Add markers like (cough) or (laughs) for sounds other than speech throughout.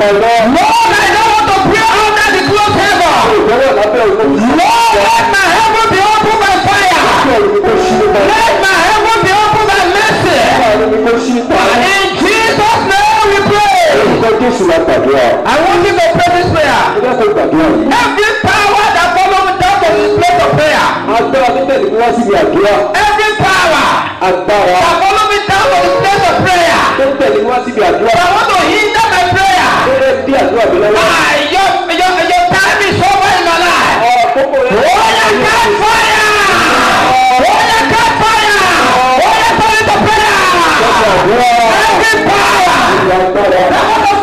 pẹ̀lú. Lord, I don't want to pray under the closed heaven. Lord, let my heaven be open by fire. Let my heaven be open by mercy. In Jesus' name we pray. I want you to pray this prayer. Every power that follows me down to this place of prayer. Every power that follows me down to this place of prayer. I want to hinder Ah, your, time is over in my life. Hold your cat fire. Hold your cat fire. Hold your fire to prayer. Every power.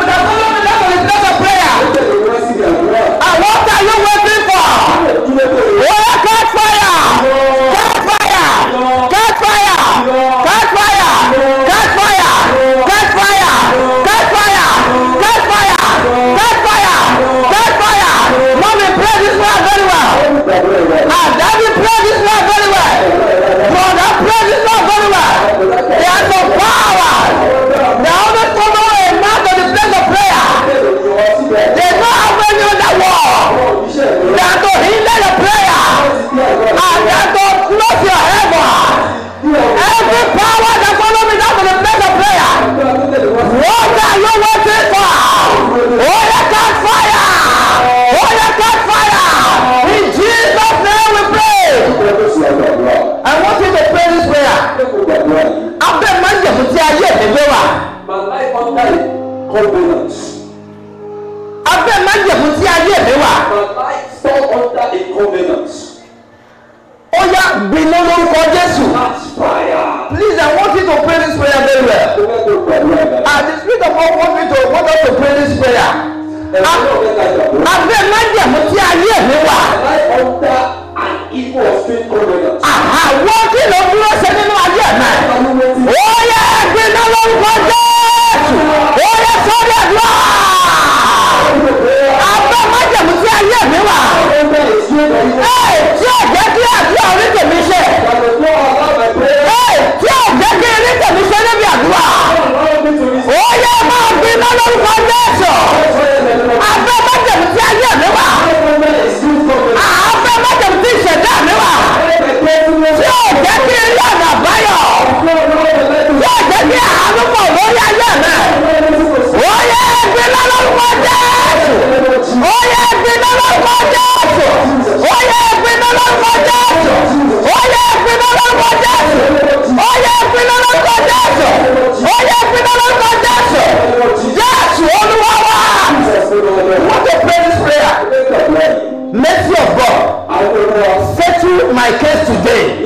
case today.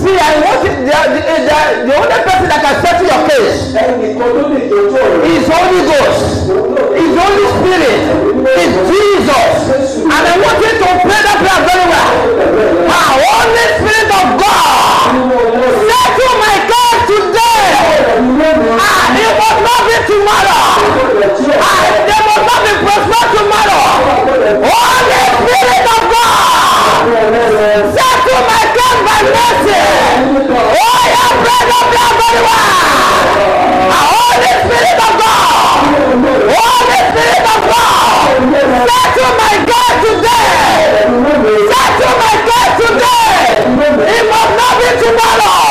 See, I want it, the, the, the, the only person that can settle your case is Holy Ghost, is Holy Spirit, is Jesus. And I want you to pray that prayer very well. Our Holy Spirit of God, settle my case today. and it will not be tomorrow. am bread of life anywhere. Holy Spirit of God, Holy Spirit of God, settle my God today, settle my God today. It must not be tomorrow.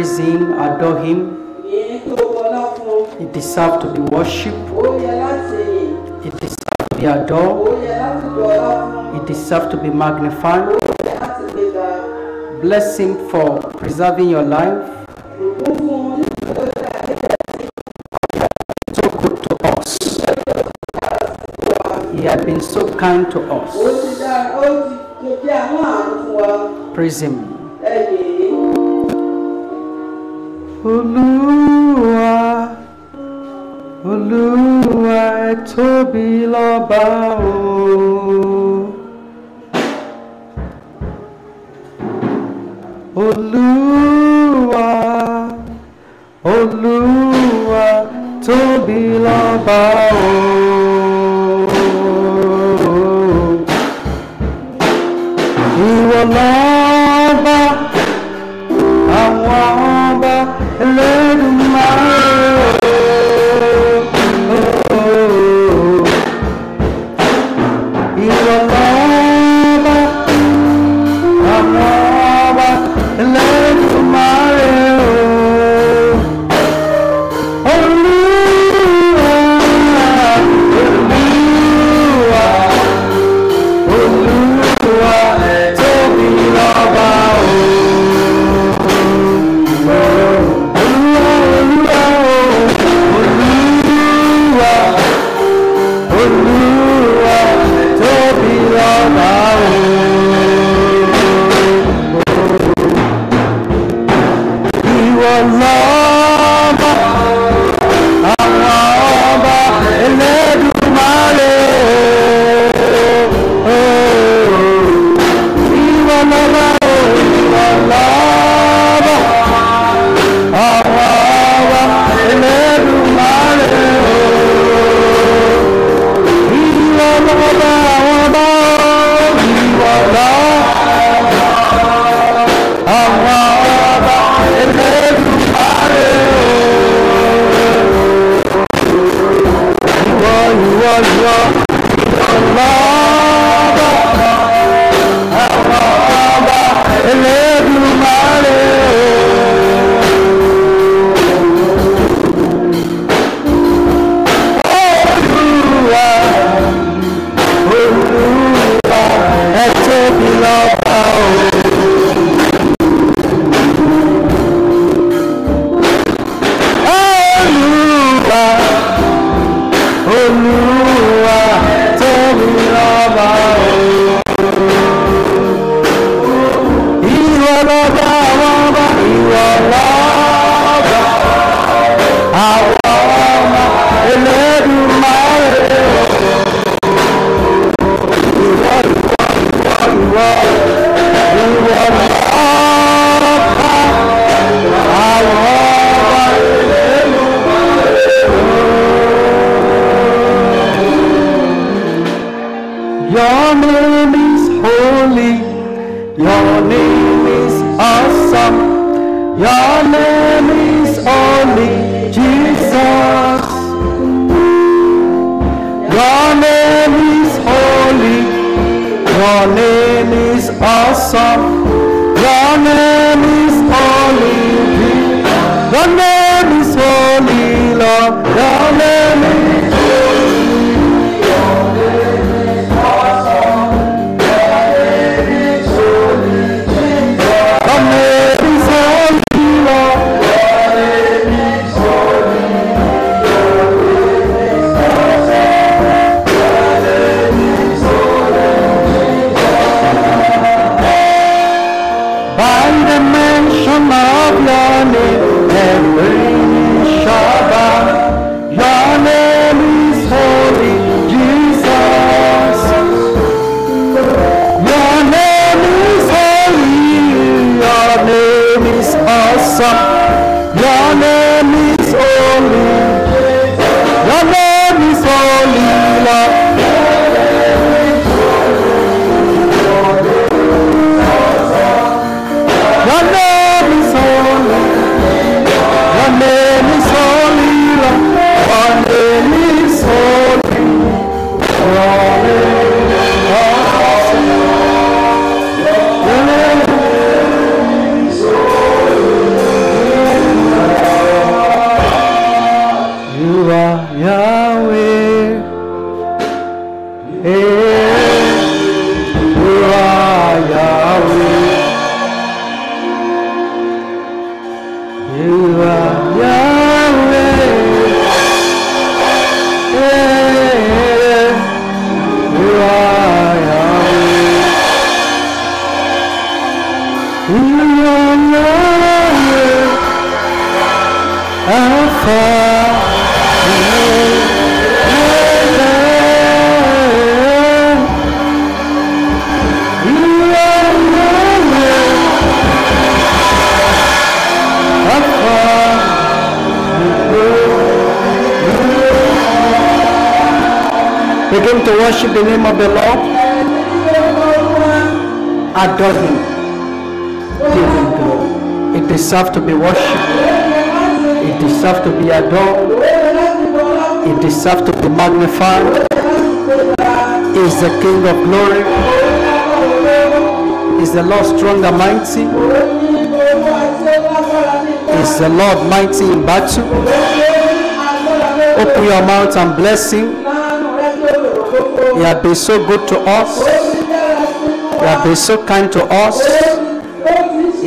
praise Him, adore Him. He deserves to be worshipped. He deserves to be adored. He deserves to be magnified. Bless Him for preserving your life. So good to us. He has been so kind to us. Praise Him. Olúwa Olúwa tóbi lọ́ba. Deserves to be worshipped. It deserves to be adored. It deserves to be magnified. Is the King of glory. Is the Lord strong and mighty. Is the Lord mighty in battle. Open your mouth and bless Him. He has been so good to us. He has been so kind to us.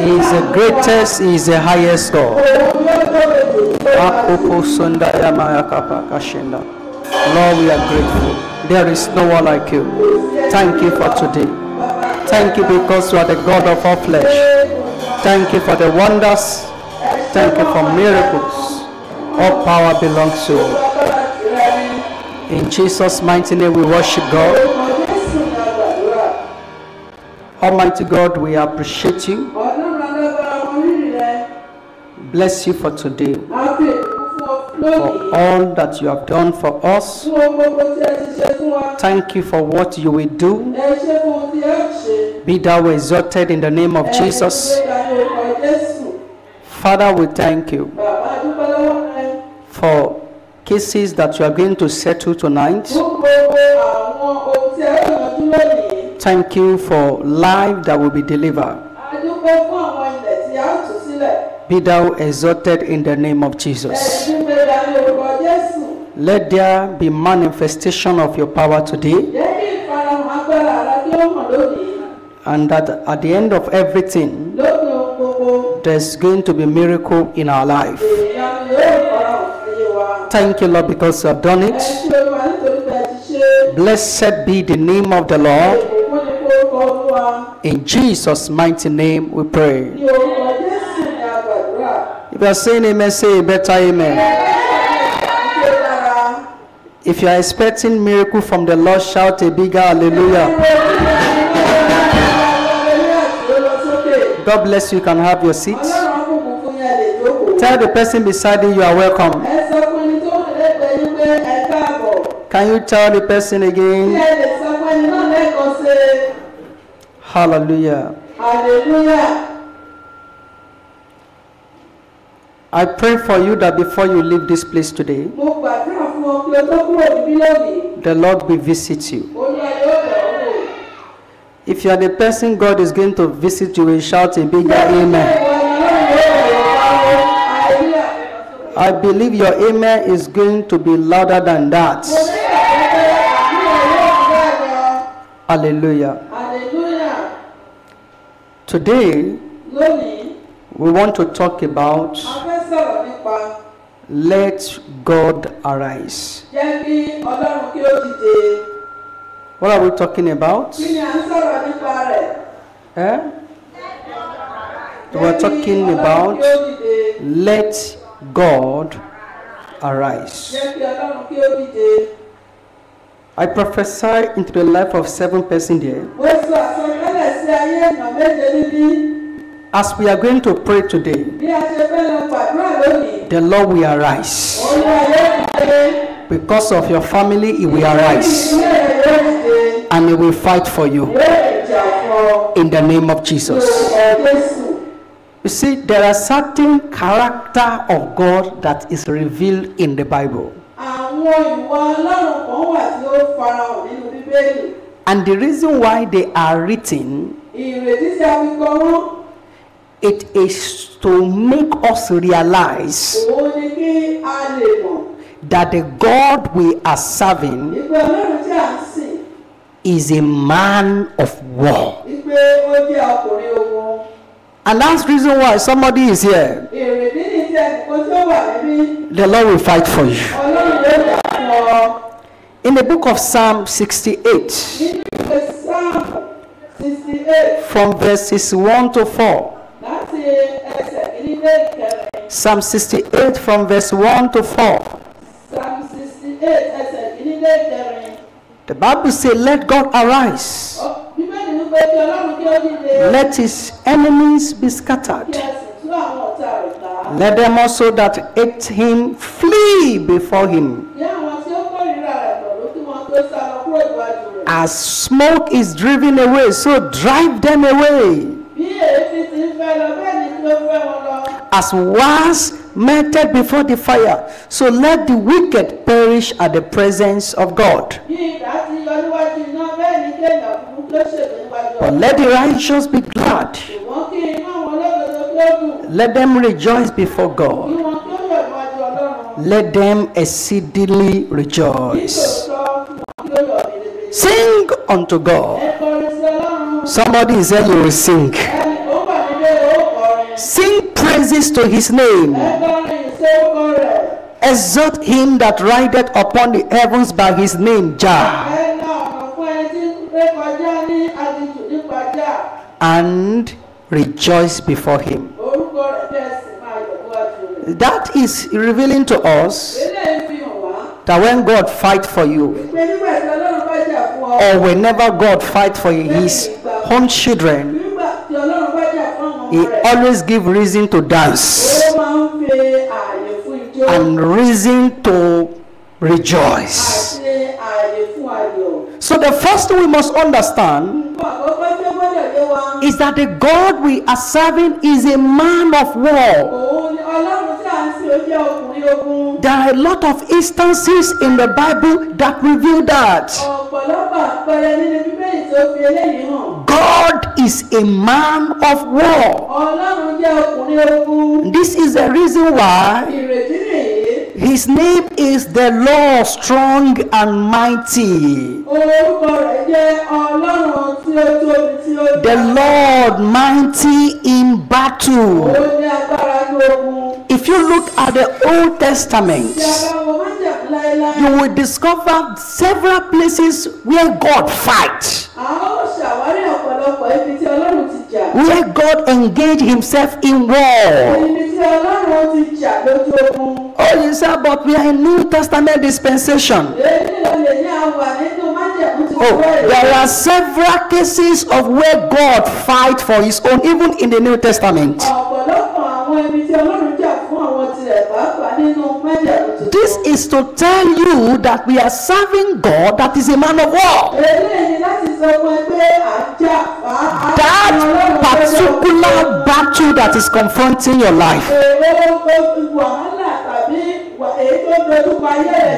He is the greatest. He is the highest God. Lord, we are grateful. There is no one like you. Thank you for today. Thank you because you are the God of all flesh. Thank you for the wonders. Thank you for miracles. All power belongs to you. In Jesus' mighty name, we worship God. Almighty God, we appreciate you. Bless you for today. For all that you have done for us. Thank you for what you will do. Be thou exalted in the name of Jesus. Father, we thank you for cases that you are going to settle tonight. Thank you for life that will be delivered. a dúpẹ́ fún àwọn ilẹ̀ tí a ó tú sílẹ̀ Be thou exalted in the name of Jesus. Let there be manifestation of your power today, and that at the end of everything, there's going to be miracle in our life. Thank you, Lord, because you have done it. Blessed be the name of the Lord. In Jesus' mighty name we pray. You are saying amen, say better amen. amen. If you are expecting miracle from the Lord, shout a bigger hallelujah. God bless you. You can have your seat. Tell the person beside you you are welcome. Can you tell the person again? Hallelujah. Hallelujah. I pray for you that before you leave this place today, mo gbàdúrà fún ọ kí o tó kúrò níbí lónìí the Lord will visit you. olúwa yóò bẹ̀ ọ́ wò. If you are the person God is going to visit, you will shout a bigger amen. I believe your amen is going to be louder than that. Hallelujah. Hallelujah. Today, we want to talk about sọ̀rọ̀ nípa let God arise. jẹ́ kí Ọlọ́run kí ó dìde. What are we talking about? Kí ni à ń sọ̀rọ̀ nípa rẹ̀? Eh? We're talking about kí ó dìde. let God arise. Jẹ́ kí Ọlọ́run kí ó dìde. I prophesy into the life of seven persons there. Mo sọ àsọtẹ́lẹ̀ sí ayé èèyàn méje níbí. As we are going to pray today, Bí a ṣe fẹ́ lọ gbàdúrà lónìí, the Lord will arise. Olúwa yóò dìde. Because of your family, He will arise Ìdílé rẹ̀ yóò dìde. and He will fight for you Yóò jà fún ọ. in the name of Jesus. You see, there are certain character of God that is revealed in the Bible. Àwọn ìwà Ọlọ́run kan wà tí ó farahàn nínú Bíbélì. And the reason why they are written, it is to make us realize òun ni kí a lè mọ̀. that the God we are serving Ìpè Ọlọ́run tí à ń sìn, is a man of war. ìpè ó jẹ́ ọkùnrin ogun. And that's the reason why somebody is here. Èrèdí ni tí ẹnìkan tí ó wà níbí, The Lord will fight for you. Ọlọ́run yóò jà fún ọ. In the book of Psalm 68, Nínú ìwé Sáàmù sixty eight from verses 1 to 4, láti ẹsẹ̀ kìíní dé ìkẹrẹ. Psalm 68 from verse 1 to 4. psalm sixty eight ẹsẹ̀ kìíní lé kẹrin. The Bible says, Let God arise, Ọ- bíbélì wípé kí ọlọ́run kí ó dìde. let his enemies be scattered. kí ẹ sì tú àwọn ọ̀tá rẹ̀ ká. Let them also that hate him flee before him. ní àwọn tí ó kórìíra rẹ̀ pẹ̀lú kí wọ́n tó sá lọ kúrò ìwájú rẹ̀. As smoke is driven away, so drive them away. As was melted before the fire, so let the wicked perish at the presence of God. But let the righteous be glad. Let them rejoice before God. Let them exceedingly rejoice. Sing unto God. Somebody is here, you will sing. Sing praises to his name. Exalt him that rideth upon the heavens by his name, Jah, and rejoice before him. That is revealing to us that when God fight for you, or whenever God fight for his own children, he always give reason to dance and reason to rejoice. So the first thing we must understand is that the God we are serving is a man of war. Òun ni ọlọ́run tí a ń sìn ó jẹ́ ọkùnrin ogun. There are a lot of instances in the Bible that reveal that. ọ̀pọ̀lọpọ̀ àpẹẹrẹ nínú bíbélì tó fi eléyìí hàn. God is a man of war. ọlọ́run jẹ́ ọkùnrin ogun. This is the reason why his name is the Lord strong and mighty. orúkọ rẹ̀ jẹ́ ọlọ́run tí ó tóbi tí ó The. Lord mighty in battle. If you look at the Old Testament, you will discover several places where God fights, where God engaged himself in war. Oh, you say, but we are in New Testament dispensation. Oh, there are several cases of where God fight for his own, even in the New Testament. is to tell you that we are serving God that is a man of war. That particular battle that is confronting your life.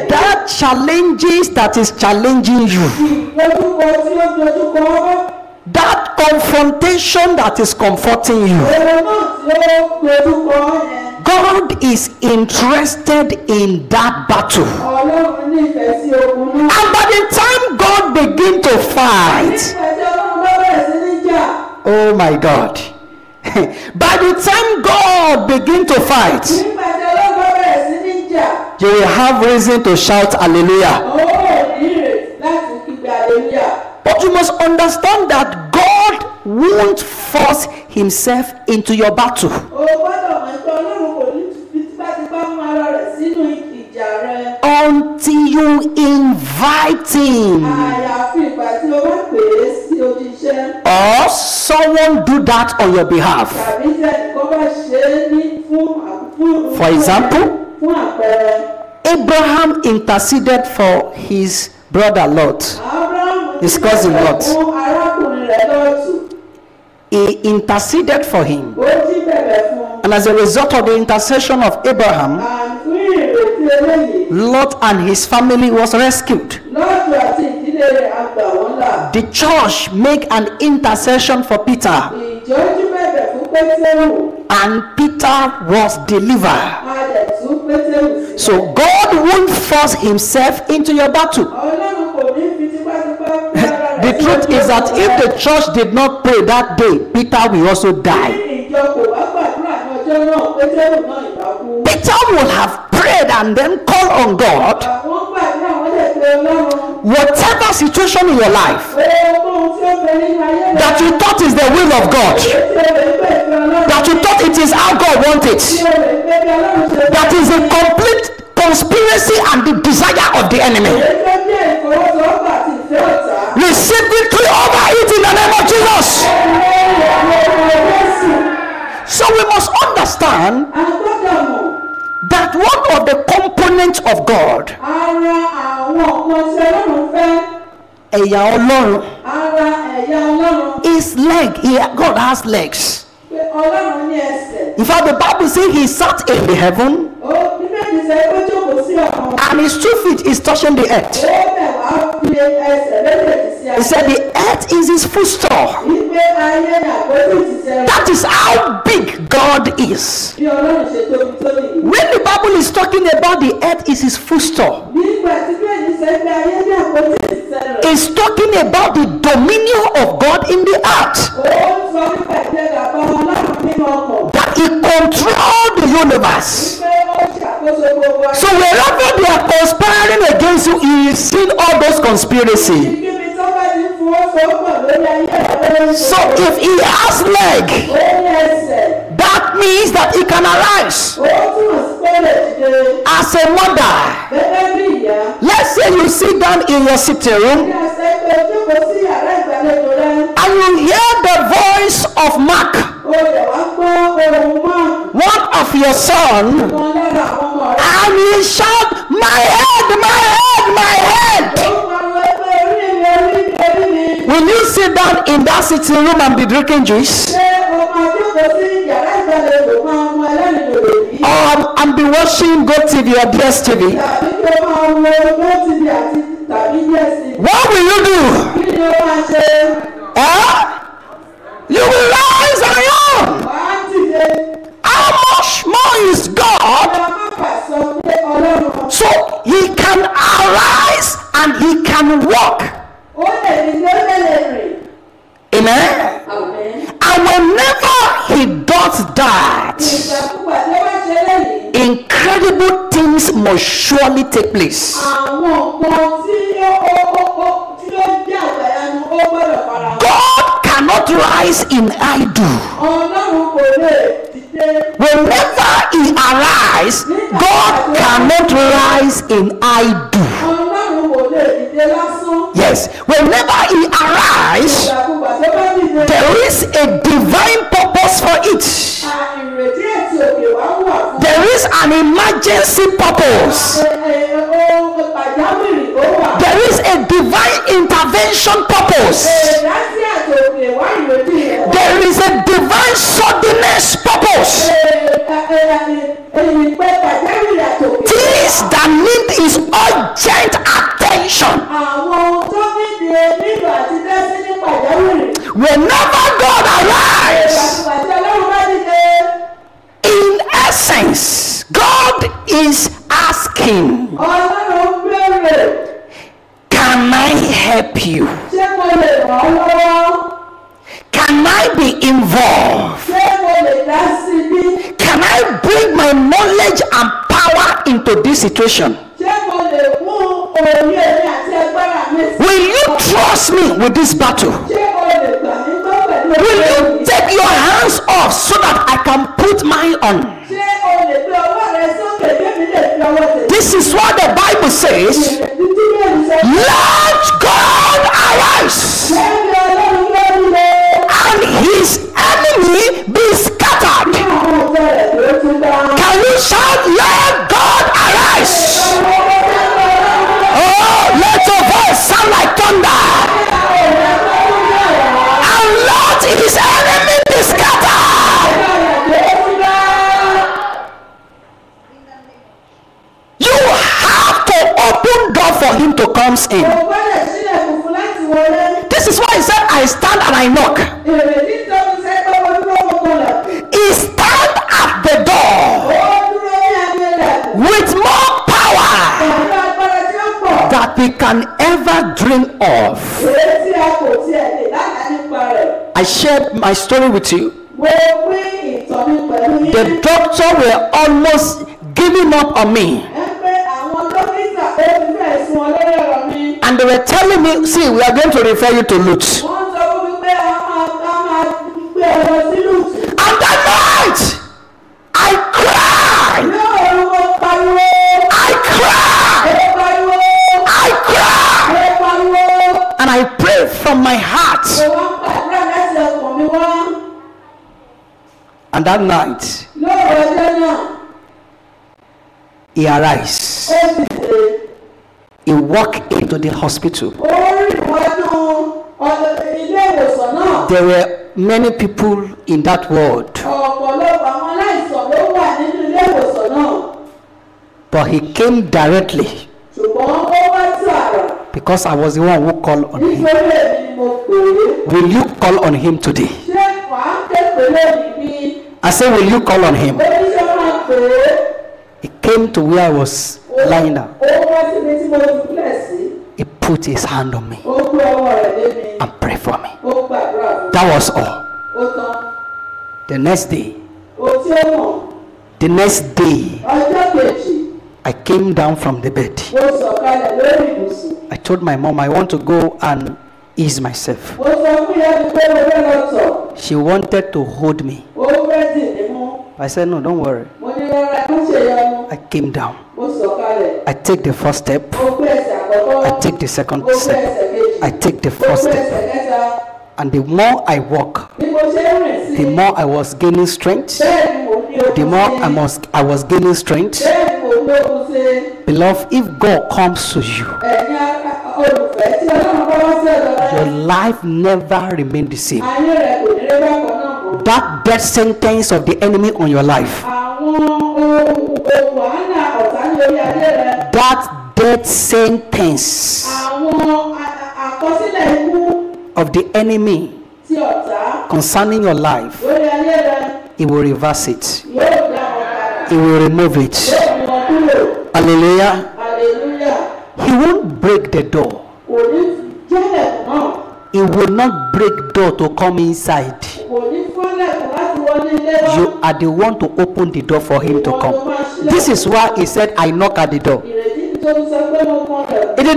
That challenges that is challenging you. That confrontation that is comforting you. God is interested in that battle. And by the time God begins to fight, oh my God, (laughs) by the time God begins to fight, you will have reason to shout hallelujah. But you must understand that God won't force himself into your battle. Until you invite him àyàfi ìgbà tí o bá pè é sí ojúṣe or someone do that on your behalf. tàbí tí ẹnìkan bá ṣe é ní fún fún. For example? fún àpẹẹrẹ. Abraham interceded for his brother Lot. His cousin Lot. He interceded for him. And as a result of the intercession of Abraham. Lot and his family was rescued. The church make an intercession for Peter and Peter was delivered. So God won't force himself into your battle. (laughs) The truth is that if the church did not pray that day, Peter will also die. Peter would have prayed and then called on God. Whatever situation in your life that you thought is the will of God, that you thought it is how God wants it, that is a complete conspiracy and the desire of the enemy. Receive victory over it in the name of Jesus. So we must understand that one of the components of God, is leg. He, God has legs. In fact, the Bible says he sat in the heaven and his two feet is touching the earth. He said the earth is his footstool. That is how big God is. When the Bible is talking about the earth is his footstool, it's talking about the dominion of God in the earth. he controlled the universe. So wherever they are conspiring against you, he is all those conspiracy. So if he has leg, Means that he can arise. As a mother, let's say you sit down in your sitting room and you hear the voice of Mark, one of your son, and you shout, My head, my head, my head. Will you sit down in that sitting room and be drinking juice? Kí o máa wo GoTv àti tàbí DStv? What will you do? Kí ni o máa ṣe? Huh? You will rise and run. How much more is God? Ọlọ́run sọ pé Ọlọ́run So he can arise and he can walk. ó lè dìde ó lè lè rìn. Amen. whenever he does that incredible things must surely take place. God cannot rise in idle. Whenever he arise, God cannot rise in idle. Yes, whenever he arise, there is a divine purpose for it. There is an emergency purpose there is a divine intervention purpose. there is a divine suddenness purpose. things that need is urgent attention. whenever God arrives in essence, God is asking, Can I help you? Can I be involved? Can I bring my knowledge and power into this situation? Will you trust me with this battle? will you take your hands off so that I can put mine on? This is what the Bible says. Let God arise and his enemy be scattered. Can you shout, Let God arise? Oh, let your voice sound like thunder. for him to come in. This is why he said, I stand and I knock. He stand at the door with more power that we can ever dream of. I shared my story with you. The doctor were almost giving up on me. And they were telling me, see, we are going to refer you to LUTH. And that night, I cried. I cried. I cried. And I prayed from my heart. And that night, he arise. He walked into the hospital. There were many people in that náà but he came directly because I was the one who called on him. Will you call on him today? I say, Will you call on him? Came to where I was lying down. He put his hand on me and prayed for me. That was all. The next day, the next day, I came down from the bed. I told my mom I want to go and ease myself. She wanted to hold me. I said, No, don't worry. I came down. I take the first step. I take the second step. I take the first step. And the more I walk, the more I was gaining strength. The more I was, I was gaining strength. Beloved, if God comes to you, your life never remain the same. That death sentence of the enemy on your life, that death sentence of the enemy concerning your life, he will reverse it. He will remove it. hallelujah He won't break the door. He will not break door to come inside. You are the one to open the door for him to come. This is why he said, I knock at the door. He did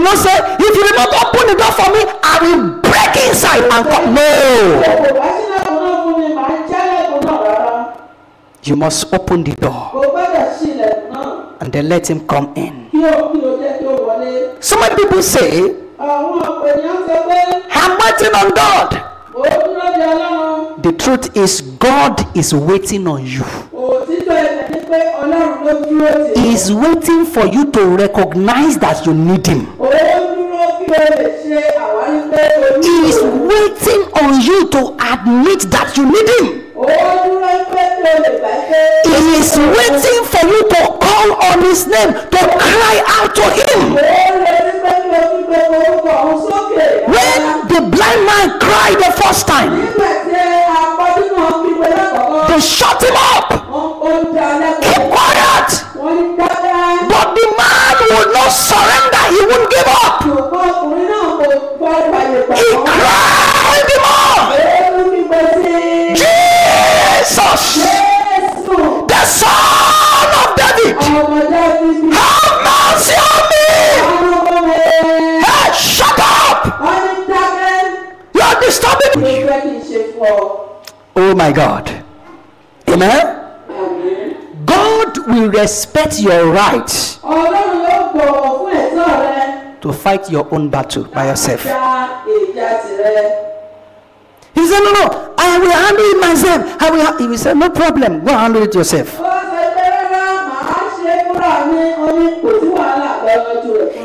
not say, if you do not open the door for me, I will break inside and come. No. You must open the door and then let him come in. So many people say, àwọn ọ̀pọ̀ ènìyàn sọ pé I'm waiting on God. mo dúró de ọlọ́run The truth is, God is waiting on you. òtítọ́ ẹ̀bẹ̀ ni pé ọlọ́run ló dúró tì He is waiting for you to recognize that you need Him. ó dúró kí o lè ṣe àwárí pé o ní He is waiting on you to admit that you need first time, my God. Amen. God will respect your right to fight your own battle by yourself. He said, No, no, I will handle it myself. I will. Ha-. He will say, No problem. Go handle it yourself.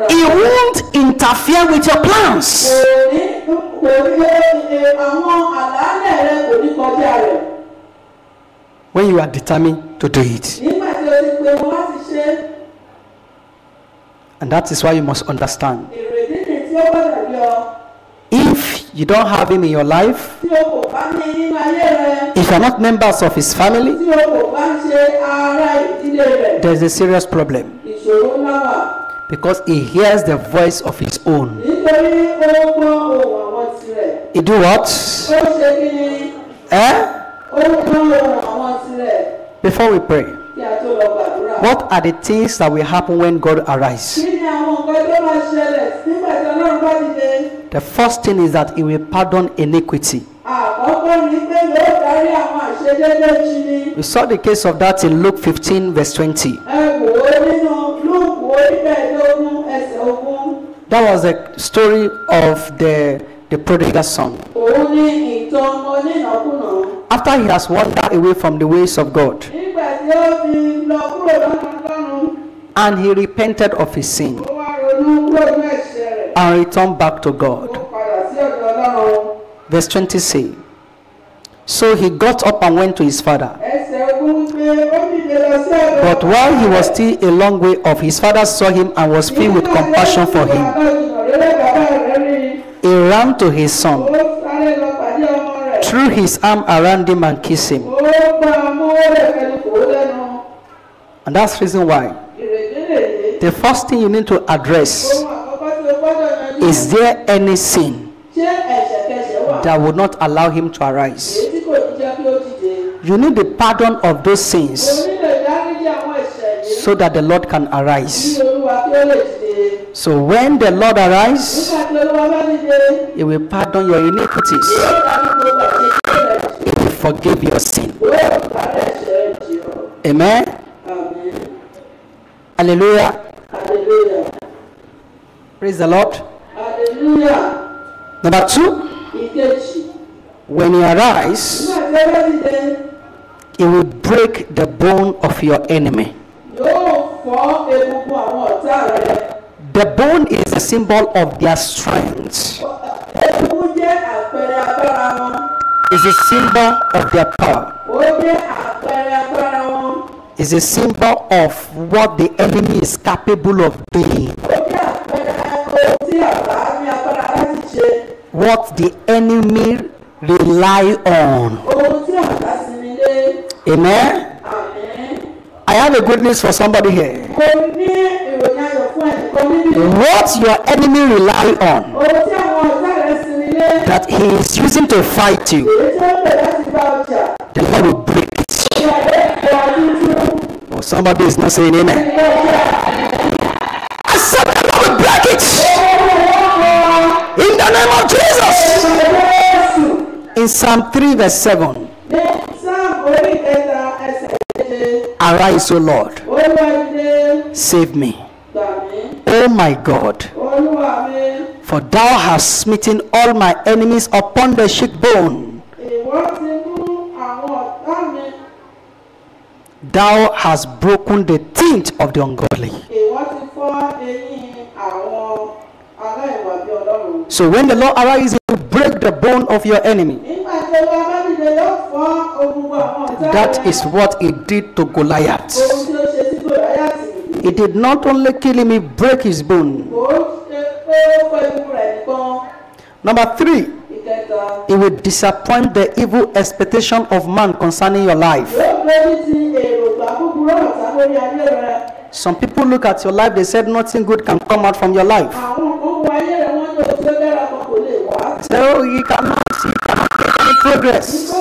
He won't interfere with your plans. When you are determined to do it. And that is why you must understand. If you don't have him in your life, if you are not members of his family, rẹ̀ there's a serious problem because he hears the voice of his own. He do what? Eh? ó gbọ́ ohùn àwọn tirẹ̀ Before we pray, kí a tó lọ gbàdúrà. what are the things that will happen when God arises? ni àwọn nǹkan tó máa ṣẹlẹ̀ nígbà tí ọlọ́run bá dìde? The first thing is that he will pardon iniquity. àkọ́kọ́ ni pé yóò darí àwọn àṣedédé jí ni. We saw the case of that in Luke 15, verse 20. ẹ wò ó nínú lúùkù oníkẹẹ̀ẹ́dógún ẹsẹ̀ ogún. That was the story of the, the prodigal son. After he has wandered away from the ways of God and he repented of his sin and returned back to God. Verse 20 say, So he got up and went to his father. But while he was still a long way off, his father saw him and was filled with compassion for him. He ran to his son, ó sáré lọ pàdé ọmọ rẹ̀. Threw his arm around him, and kissed him. ó gbá mọ́wọ́ rẹ̀ pẹ̀lú kò lẹ́nu. And that's the reason why. The first thing you need to address ohun àkọ́kọ́ tí o gbọ́dọ̀ yanjú is there any sin ṣé ẹ̀ṣẹ̀kẹṣẹ̀ wà? that would not allow him to arise? èyí tí kò ní jẹ́ kí ó dìde. You need the pardon of those sins nílò ìdáríjì àwọn ẹ̀ṣẹ̀ yìí. so that the Lord can arise. So when the Lord arise, nígbà tí olúwa bá dìde He will pardon your iniquities. He will forgive your sin. Amen. àmín Hallelujah. hallelujah Praise the Lord. hallelujah Number two, when He arise, nígbà tí ó bá dìde He will break the bone of your enemy. The bone is a symbol of their strength. It's a symbol of their power. It's a symbol of what the enemy is capable of doing. What the enemy rely on. Amen. I have a good news for somebody here. What your enemy rely on that he is using to fight you, the Lord will break it. tuntun Oh, somebody is not saying amen. I said the Lord will break it in the name of Jesus. In Psalm 3, verse 7, ní sáàmù orí kẹta ẹsẹ̀ keje arise, O Lord, save me. O my God, for thou hast smitten all my enemies upon the cheekbone. Thou hast broken the teeth of the ungodly. So when the Lord arises, will break the bone of your enemy. That is what he did to Goliath. it did not only kill him, it break his bone. Number three, it will disappoint the evil expectation of man concerning your life. Some people look at your life, they said nothing good can come out from your life. So you cannot you cannot make any progress.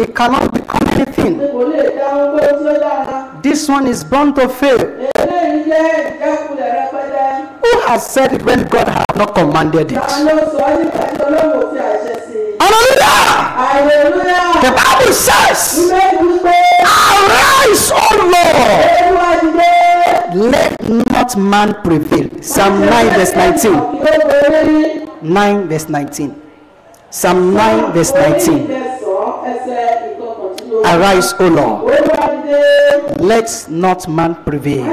He cannot become anything. kò lè dá ohun pé tí ó dára. This one is bound to fail. eléyìí jẹ́ ìjákulẹ̀ rẹpẹtẹ. Who has said it when God has not commanded ta it? ló sọ ọ́ nígbà tí ọlọ́run ò fi àṣẹ sí i. Hallelujah! Hallelujah. The Bible says, Ilé Arise, O Lord! Let not man prevail. Psalm 9, verse 19. Yóò borí. 9, verse 19. Psalm 9, verse 19. Arise, O Lord. Let not man prevail.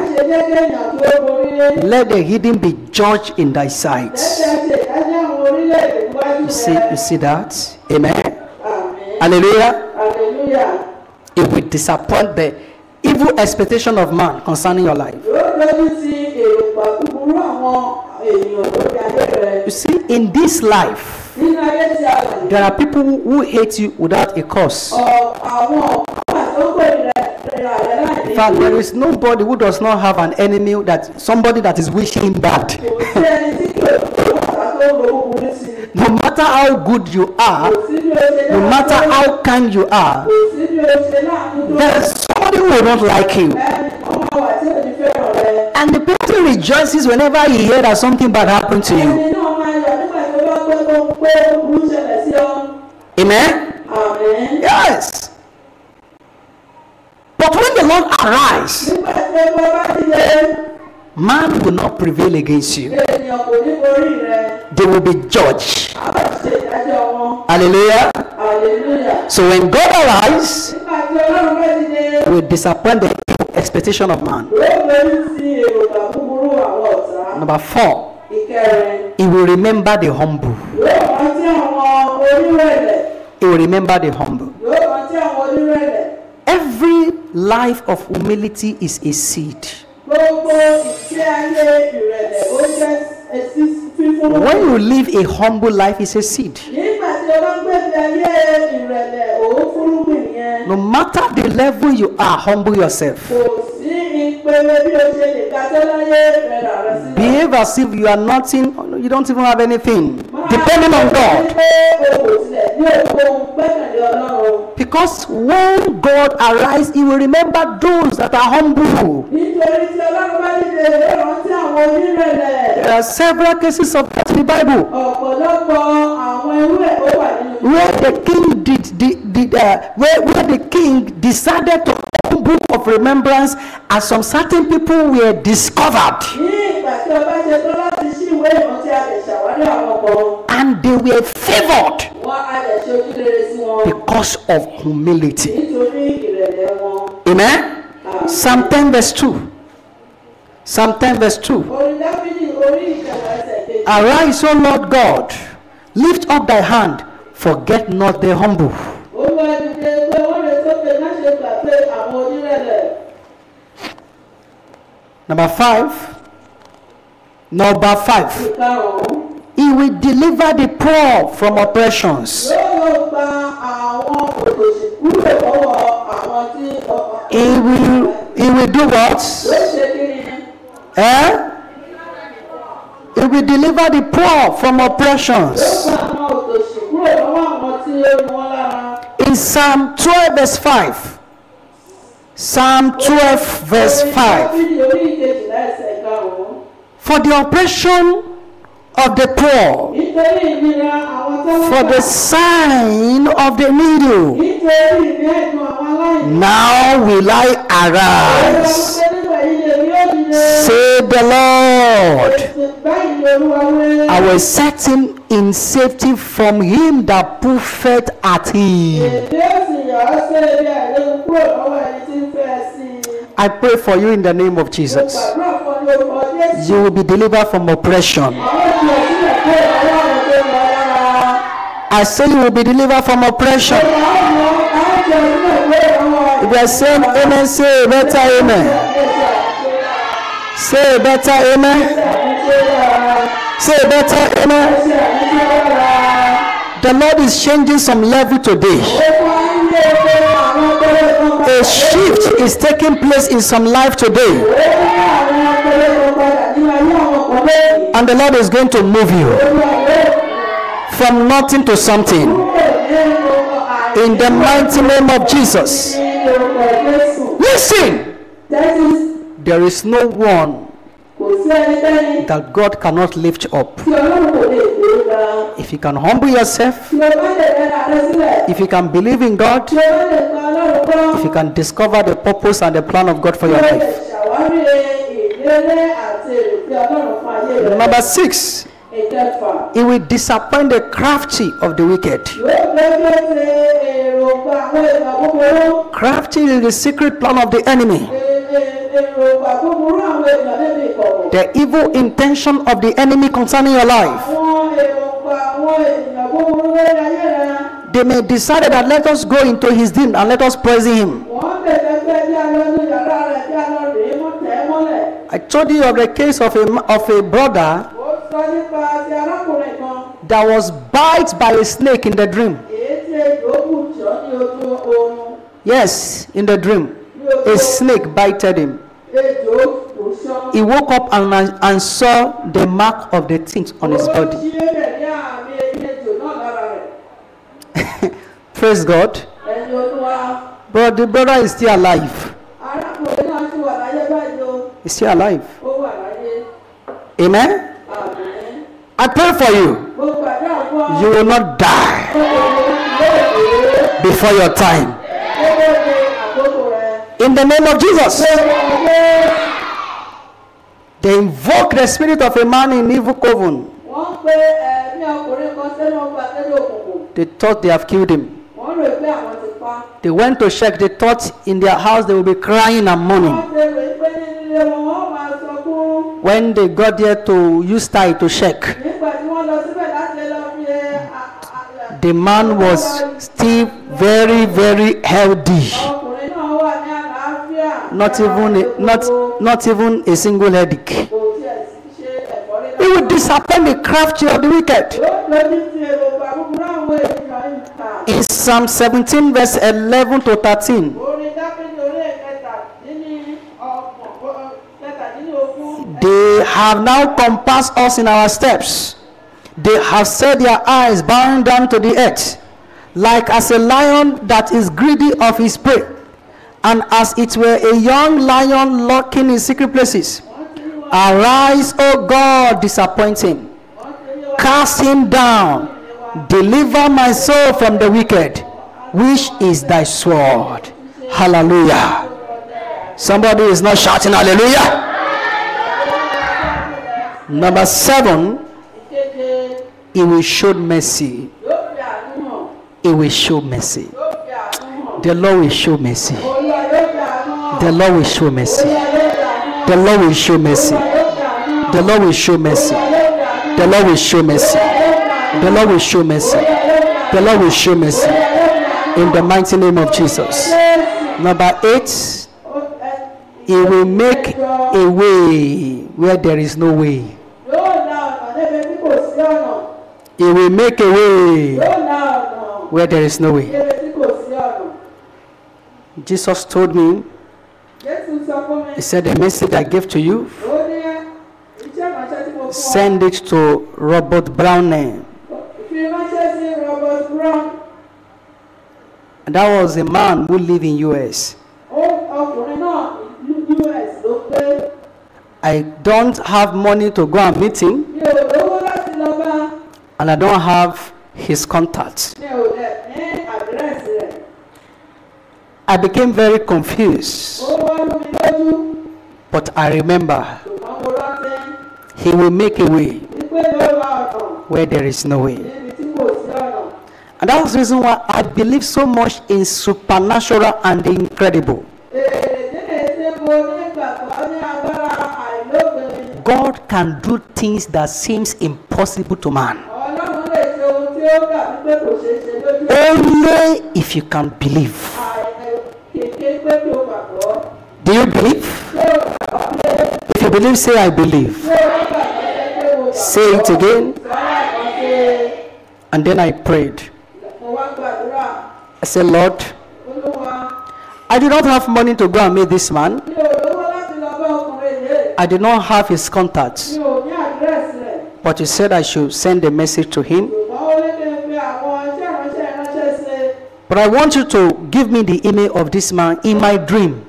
Let the hidden be judged in thy sight. You see, you see that? Amen. Amen. Hallelujah. Hallelujah. It will disappoint the evil expectation of man concerning your life. You see, in this life, Nínú ayé tí a wà yìí. there are people who hate you without a cause. Ọ̀- àwọn ọ̀pá tó kórìíra rẹ̀ láì ní In fact, there is nobody who does not have an enemy that somebody that is wishing him bad. kò sí ẹni tí kò tó ọ̀tá tó ń lo búburú sí i. No matter how good you are, kò sí bí o ṣe no matter how kind you are, kò sí bí o ṣe náà tó tó there is somebody who will not like you. ẹni kan máa wà tí ò ní fẹ́ràn rẹ. And the person rejoices whenever he hears that something bad happened to you. Ẹni náà máa yọ nígbà tó bá pẹ́ kó pé búburú ṣẹlẹ̀ sí ọ. Amen? Yes. But when the Lord arise, nígbà tí ẹgbẹ́ bá dìde Man will not prevail against you. ènìyàn kò ní borí rẹ They will be judged. a bá ti ṣe ìdájọ́ wọn Hallelujah. hallelujah. So when God arise, nígbà tí ọlọ́run bá ti dé he will disappoint the expectation of man. yóò gbẹ́rù sí èròǹgbà búburú àwọn ọ̀tá Number four, he will remember the humble. He will remember the humble. Every life of humility is a seed. When you live a humble life, it's a seed. No matter the level you are, humble yourself. Behave as if you are nothing, you don't even have anything, depending on God. Because when God arises, He will remember those that are humble. There are several cases of that in the Bible. Where the king did, did, did uh, where, where the king decided to open book of remembrance, and some certain people were discovered, and they were favored because of humility. Amen. Psalm 10 verse 2. Psalm 10 verse 2. orin dáfídì orí ìkẹwàá ẹsẹ̀ kejì. Arise, O Lord God, lift up thy hand, forget not the humble. Olúwa dìde pé wọ́n lè sókè má ṣe gbà pé àwọn onírẹ̀lẹ̀. Number five. Number five. He will deliver the poor from oppressions. yóò gba àwọn òtòṣì kúrò lọ́wọ́ àwọn tí ọkàn. He will, he will do what? yóò ṣe kí ni. Eh? He will deliver the poor from oppressions. In Psalm 12 verse 5. Psalm 12 verse 5. dáfídì orí ìkejìlá ẹsẹ̀ karùn-ún. For the oppression of the poor, for the sign of the needy, now will I arise, say the Lord. I will set him in safety from him that puffeth at him. I pray for you in the name of Jesus. You will be delivered from oppression. I say you will be delivered from oppression. If you are saying amen, say better amen. Say better amen. Say a better amen. The Lord is changing some level today. A shift is taking place in some life today. And the Lord is going to move you from nothing to something. In the mighty name of Jesus. Listen, there is no one that God cannot lift up. If you can humble yourself, if you can believe in God, if you can discover the purpose and the plan of God for your life. Number six, He will disappoint the crafty of the wicked. Crafty is the secret plan of the enemy. The evil intention of the enemy concerning your life. They may decide that let us go into his den and let us praise him. I told you of the case of a, of a brother that was bite by a snake in the dream. Yes, in the dream. A snake bited him. ejò kò sọ. He woke up and, and saw the mark of the things on his body. ṣí ẹ̀rẹ̀ ní àmì ejò náà lára rẹ̀. Praise God. But the brother is still alive. arákùnrin náà ti wà láyé báyìí o He's still alive. ó wà láyé Amen. I pray for you. mo gbàdúrà fún ọ. You will not die ó lè lè before your time. In the name of Jesus. They invoke the spirit of a man in evil coven. They thought they have killed him. They went to check. They thought in their house they will be crying and mourning. When they got there to use tie to check, the man was still very, very healthy. Not even a, not not even a single headache. It would disappoint the crafty of the wicked. In Psalm 17, verse 11 to 13, orin dáfídì orí ẹ̀kẹtàdínní ọgbọ̀n kẹtàdínlógún. they have now compassed us in our steps. They have set their eyes bowing down to the earth, like as a lion that is greedy of his prey, and as it were a young lion lurking in secret places. Arise, O God, disappoint him. Cast him down. Deliver my soul from the wicked, which is thy sword. Hallelujah. Somebody is not shouting hallelujah. Number seven, he will show mercy. He will show mercy. The Lord will show mercy. The Lord will show mercy. The Lord will show mercy. The Lord will show mercy. The Lord will show mercy. The Lord will show mercy. The Lord will show mercy. In the mighty name of Jesus. Number eight, He will make a way where there is no way. He will make a way where there is no way. Jesus told me, He said, The message I gave to you, ó ní iṣẹ́ ìránṣẹ́ tí mo fún ọ. send it to Robert Browning. fi ránṣẹ́ sí robert brown. And that was a man who lived in US. ó ọkùnrin náà ìlú us ló pé. I don't have money to go and meet him, mi ò lówó láti lọ bá. and I don't have his contact. mi ò dẹ̀ ní àdírẹ́sì rẹ̀. I became very confused, but I remember he will make a way where there is no way. And that's the reason why I believe so much in supernatural and incredible. God can do things that seems impossible to man. Only if you can believe. Do you believe? If you believe, say I believe. Say it again. And then I prayed. I said, Lord, I do not have money to go and meet this man. I did not have his contacts. But you said I should send a message to him. But I want you to give me the email of this man in my dream.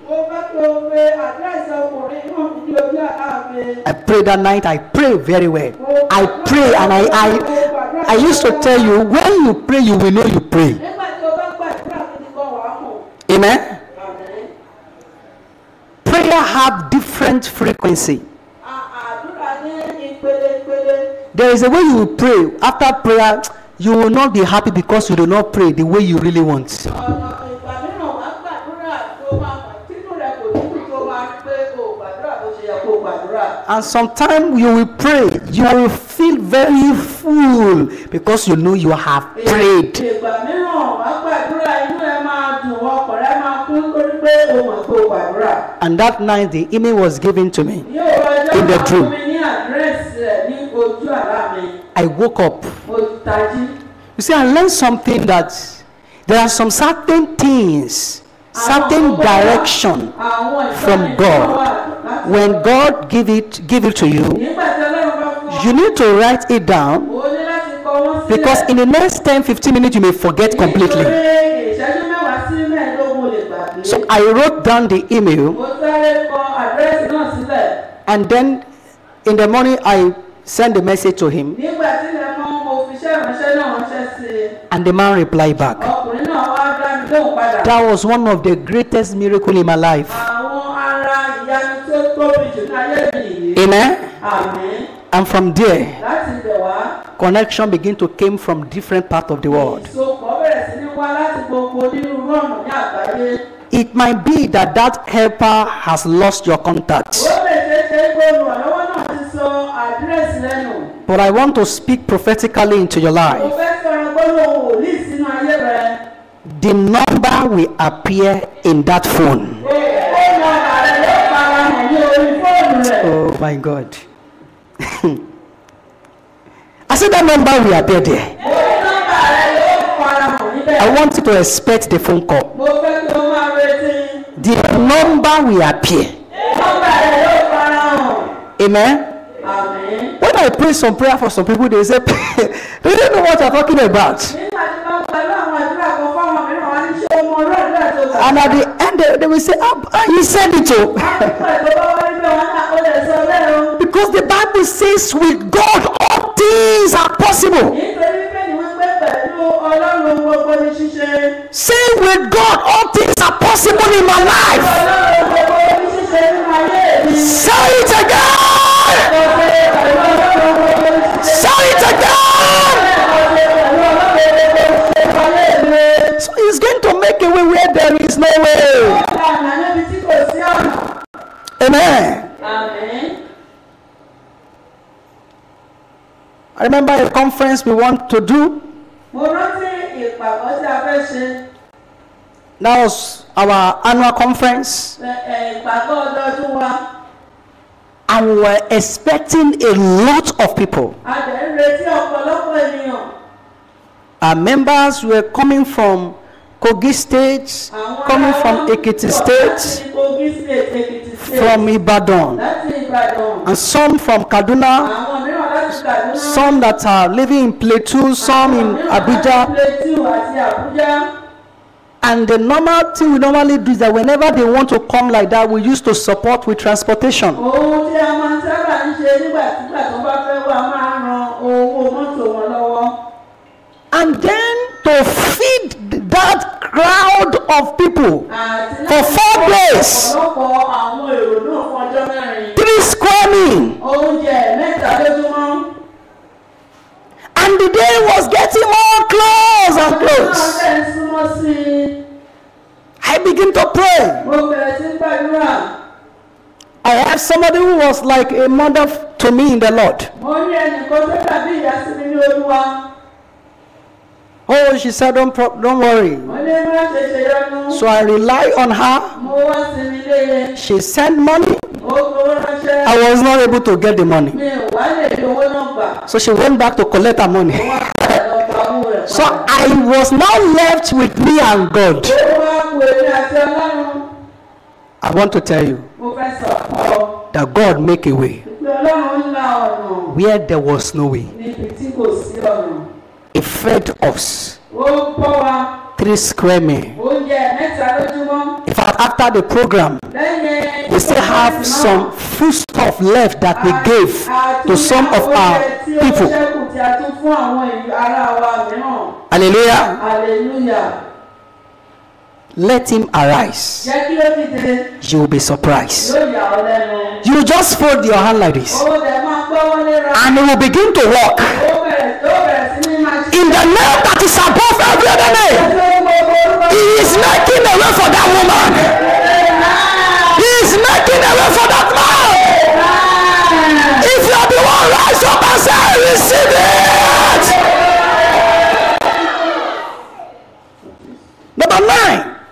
I prayed that night. I pray very well. I pray and I, I, I used to tell you when you pray, you will know you pray. Amen. Prayer have different frequency. There is a way you will pray. After prayer, you will not be happy because you do not pray the way you really want. And sometimes you will pray, you will feel very full because you know you have prayed. ìgbà mìíràn wàá gbàdúrà inú ẹ máa dùn ọkàn rẹ máa kún torí pé o mọ̀ pé o gbàdúrà. And that night, the email was given to me. In the dream. I woke up. You see, I learned something that there are some certain things, certain direction from God. tó wà láti- When God give it, give it to you, nígbà tí ọlọ́run bá fún ọ you need to write it down o ní láti kọ wọ́n sílẹ̀. because in the next 10, 15 minutes you may forget completely. So I wrote down the email mo sáré kọ àdírẹ́sì náà sílẹ̀. and then in the morning I sent a message to him nígbà tí ilẹ̀ mọ́ mo fi iṣẹ́ ìránṣẹ́ náà ránṣẹ́ sí i. and the man replied back. Lóhùn padà. That was one of the greatest miracle in my life. àwọn ara ìyanu tó tóbi jù ní ayé mi yìí. Amen. And from there, láti ibẹ̀ wá connection begin to came from different part of the world. ìsopọ̀ bẹ̀rẹ̀ sí ní wá láti gbogbo onírúurú ọ̀nà ní àgbáyé. It might be that that helper has lost your contact. ó lè ṣeé ṣe pé olùrànlọ́wọ́ náà ti sọ àdírẹ́sì lẹ́nu. But I want to speak prophetically into your mo life. fẹ́ sọ̀rọ̀ gbólóhùn the number will appear in that phone. Oh my God. (laughs) I said that number will appear there. I want you to expect the phone call. The number will appear. Amen. Amen. When I pray some prayer for some people, they say, (laughs) they don't know what I'm talking about? And at the end, they, they will say, ah, he said it too. (laughs) Because the Bible says, with God, all things are possible. Say, with God, all things are possible in my life. Say it again. mo ṣe pẹ̀lú ọlọ́run gbogbo ní ṣíṣe. Say it again. mo ṣe pẹ̀lú ọlọ́run gbogbo ní ṣíṣe ayé he's going to make a way where there is no way. ọ̀nà. Amen. I remember a conference we want to do. That was our annual conference. And we were expecting a lot of people. Our members were coming from Kogi State, coming from Ekiti State, from Ibadan, and some from Kaduna, some that are living in Plateau, some in Abuja. And the normal thing we normally do is that whenever they want to come like that, we used to support with transportation. And then to feed that crowd of people, For four days. three square meal, and the day was getting more close and close. i. Begin to pray. I have somebody who was like a mother to me in the Lord. Oh, she said, don't, don't worry. So I rely on her. She sent money. I was not able to get the money. So she went back to collect her money. (laughs) so I was now left with me and God. I want to tell you that God make a way where there was no way. He fed us three square meal. oúnjẹ mẹ́ta lójúmọ́. In fact, after the program, we still have some food stuff left that we gave to some of our people. Hallelujah. hallelujah. Let him arise. You will be surprised. You just fold your hand like this and it will begin to walk. In the name that is above every other name, he is making a way for that woman. He is making a way for that man. If you are the one, rise up and say, receive it. Number nine,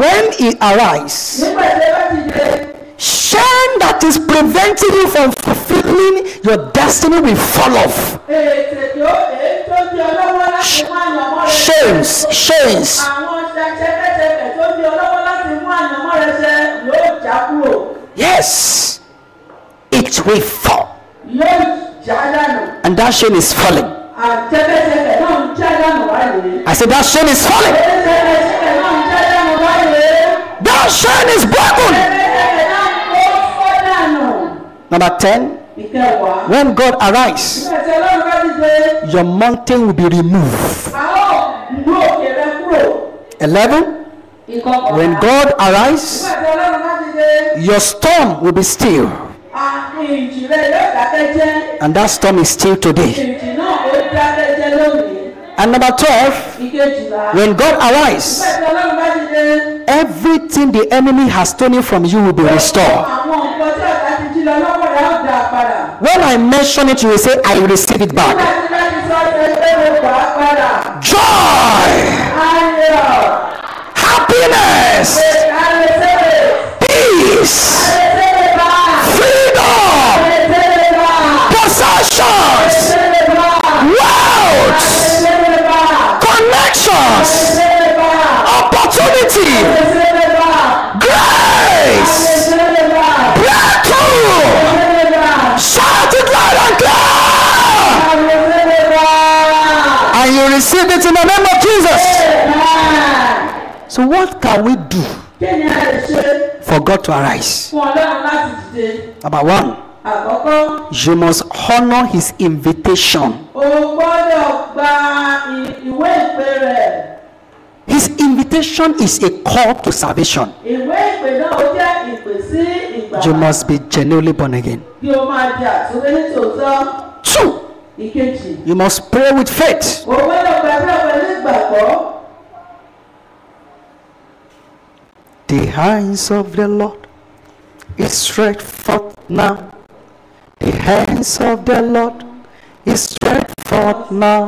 when he arise, shame that is preventing you from fulfilling your destiny will fall off. shames shames. yes it will fall. and that shame is falling. I said that shame is falling. that shame is broken. Number 10, when God arise, nígbà tí ọlọ́run bá dìde your mountain will be removed. a ó mú òkè rẹ kúrò. 11, when God arise, nígbà tí ọlọ́run bá dìde your storm will be still. And that storm is still today. And number 12, when God arise, Bẹ́ẹ̀ni Ọlọ́run bá ti dé. everything the enemy has stolen from you will be restored. When I mention it, you will say, I receive it back. Joy. Happiness. Peace. Freedom. Possessions. Wealth. Connections. Opportunity. Grace. And you receive it in the name of Jesus. So, what can we do for God to arise? Number one, Àkọ́kọ́, you must honor his invitation. o gbọ́dọ̀ gba ì- ìwé ìpè rẹ̀. His invitation is a call to salvation. Ìwé ìpè náà ó jẹ́ ìpè sí ìgbà. You must be genuinely born again. Kí o máa di àtúnwé ní tòótọ́. Two, you must pray with faith. o gbọ́dọ̀ gbàdúrà pẹ̀lú ìgbàgbọ́. The hands of the Lord is stretched forth now. The hands of the Lord is stretched forth now.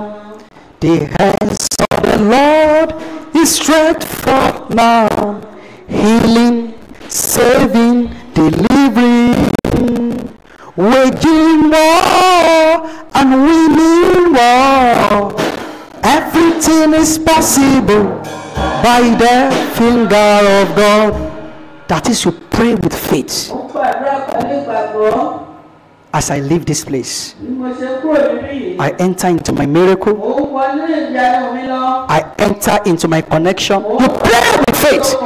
The hands of the Lord is stretched forth now. Healing, saving, delivering, waging war and winning war. Everything is possible by the finger of God. That is, you pray with faith as I leave this place. I enter into my miracle. I enter into my connection. You pray with faith.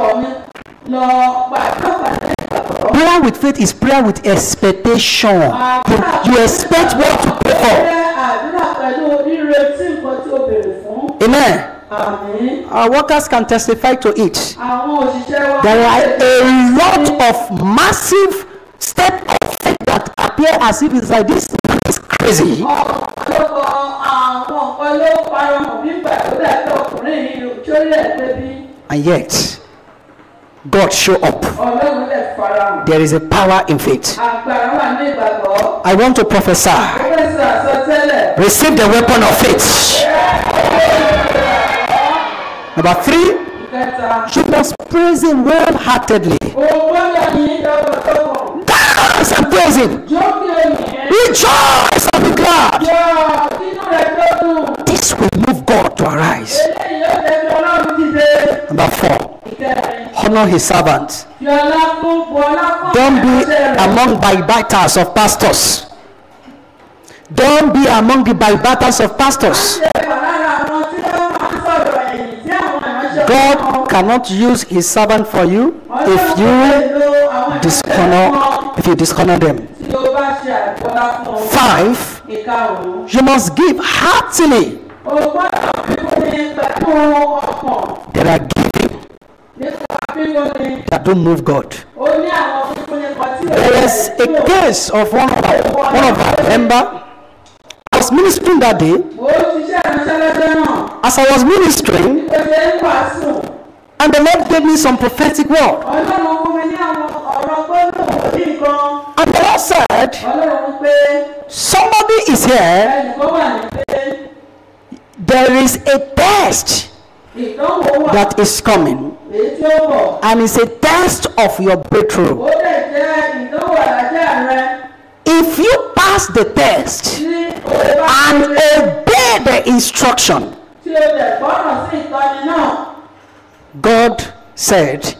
Prayer with faith is prayer with expectation. You, you expect what to pray for. Amen. Àmín. Our workers can testify to it. There are a lot of massive step of faith that appear as if it's like this man is crazy. And yet, God show up. There is a power in faith. I want to prophesy. Receive the weapon of faith. Number three, well-heartedly. O gbọ́dọ̀ ní tọkàntọkàn. Dance and praise Him. Rejoice and be glad. This will move God to arise. Number four. Honor His servant. Don't be among backbiters of pastors. Don't be among the backbiters of pastors. God cannot use His servant for you if you dishonor if you dishonor them. Five, you must give heartily. There are giving. That don't move God. O ní àwọn fífúnni kan tí o There is a case of one of our, one of our member. I was ministering that day. Mo ṣiṣẹ́ ìránṣẹ́ lọ́jọ́ náà. As I was ministering, Bí o ṣe ń wàásù. and the Lord gave me some prophetic word. Ọlọ́run fún mi ní àwọn ọ̀rọ̀ gbọ́dọ̀ òbí nǹkan. And the Lord said, Somebody is here. ẹnìkan wà ní pé There is a test that is coming, èyí tí ó bọ̀. And it's a test of your breakthrough. Ó lè jẹ́ ìdánwò àlájá rẹ If you pass the test tí o bá and obey the instruction, tí o lè gbọ́ràn sí ìtọ́ni náà. God said,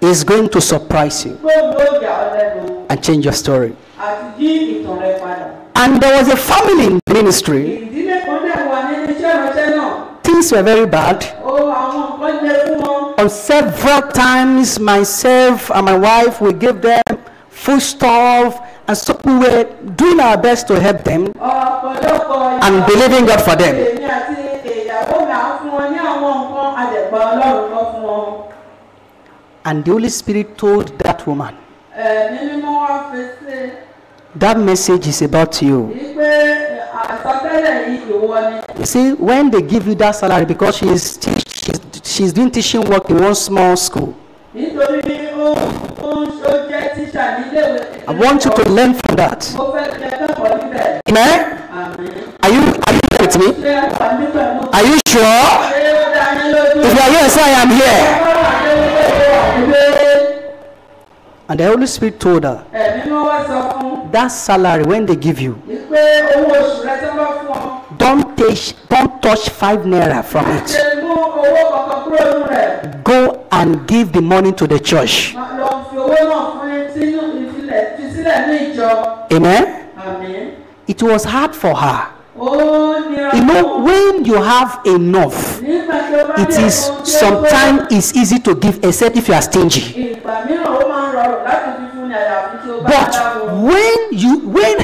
is going to surprise you gbogbo ìyà ọlẹ́nu and change your story. àti yí ìtàn rẹ padà. And there was a family in ministry. Ìdílé kan dẹ̀ wà nínú iṣẹ́ ìránṣẹ́ náà. Things were very bad. On several times, myself and my wife, we give them food stuff, and so we were doing our best to help them and believing God for them. And the Holy Spirit told that woman, That message is about you. You see, when they give you that salary because she is teach, she's, doing teaching work in one small school, nítorí ó ó ó jẹ́ tíṣà níléèwé. I want you to learn from that. mo fẹ́ kí ẹ kẹ́kọ̀ọ́ níbẹ̀. Amen? Are you are you there with me? Are you sure? If you are here, say I am here. And the Holy Spirit told her that salary when they give you, pé owó oṣù rẹ. Don't touch don't touch five naira from it. Go and give the money to the church. Ìjọ. Amen. It was hard for her. You know, when you have enough, it is sometimes it's easy to give, except if you are stingy. But. When you when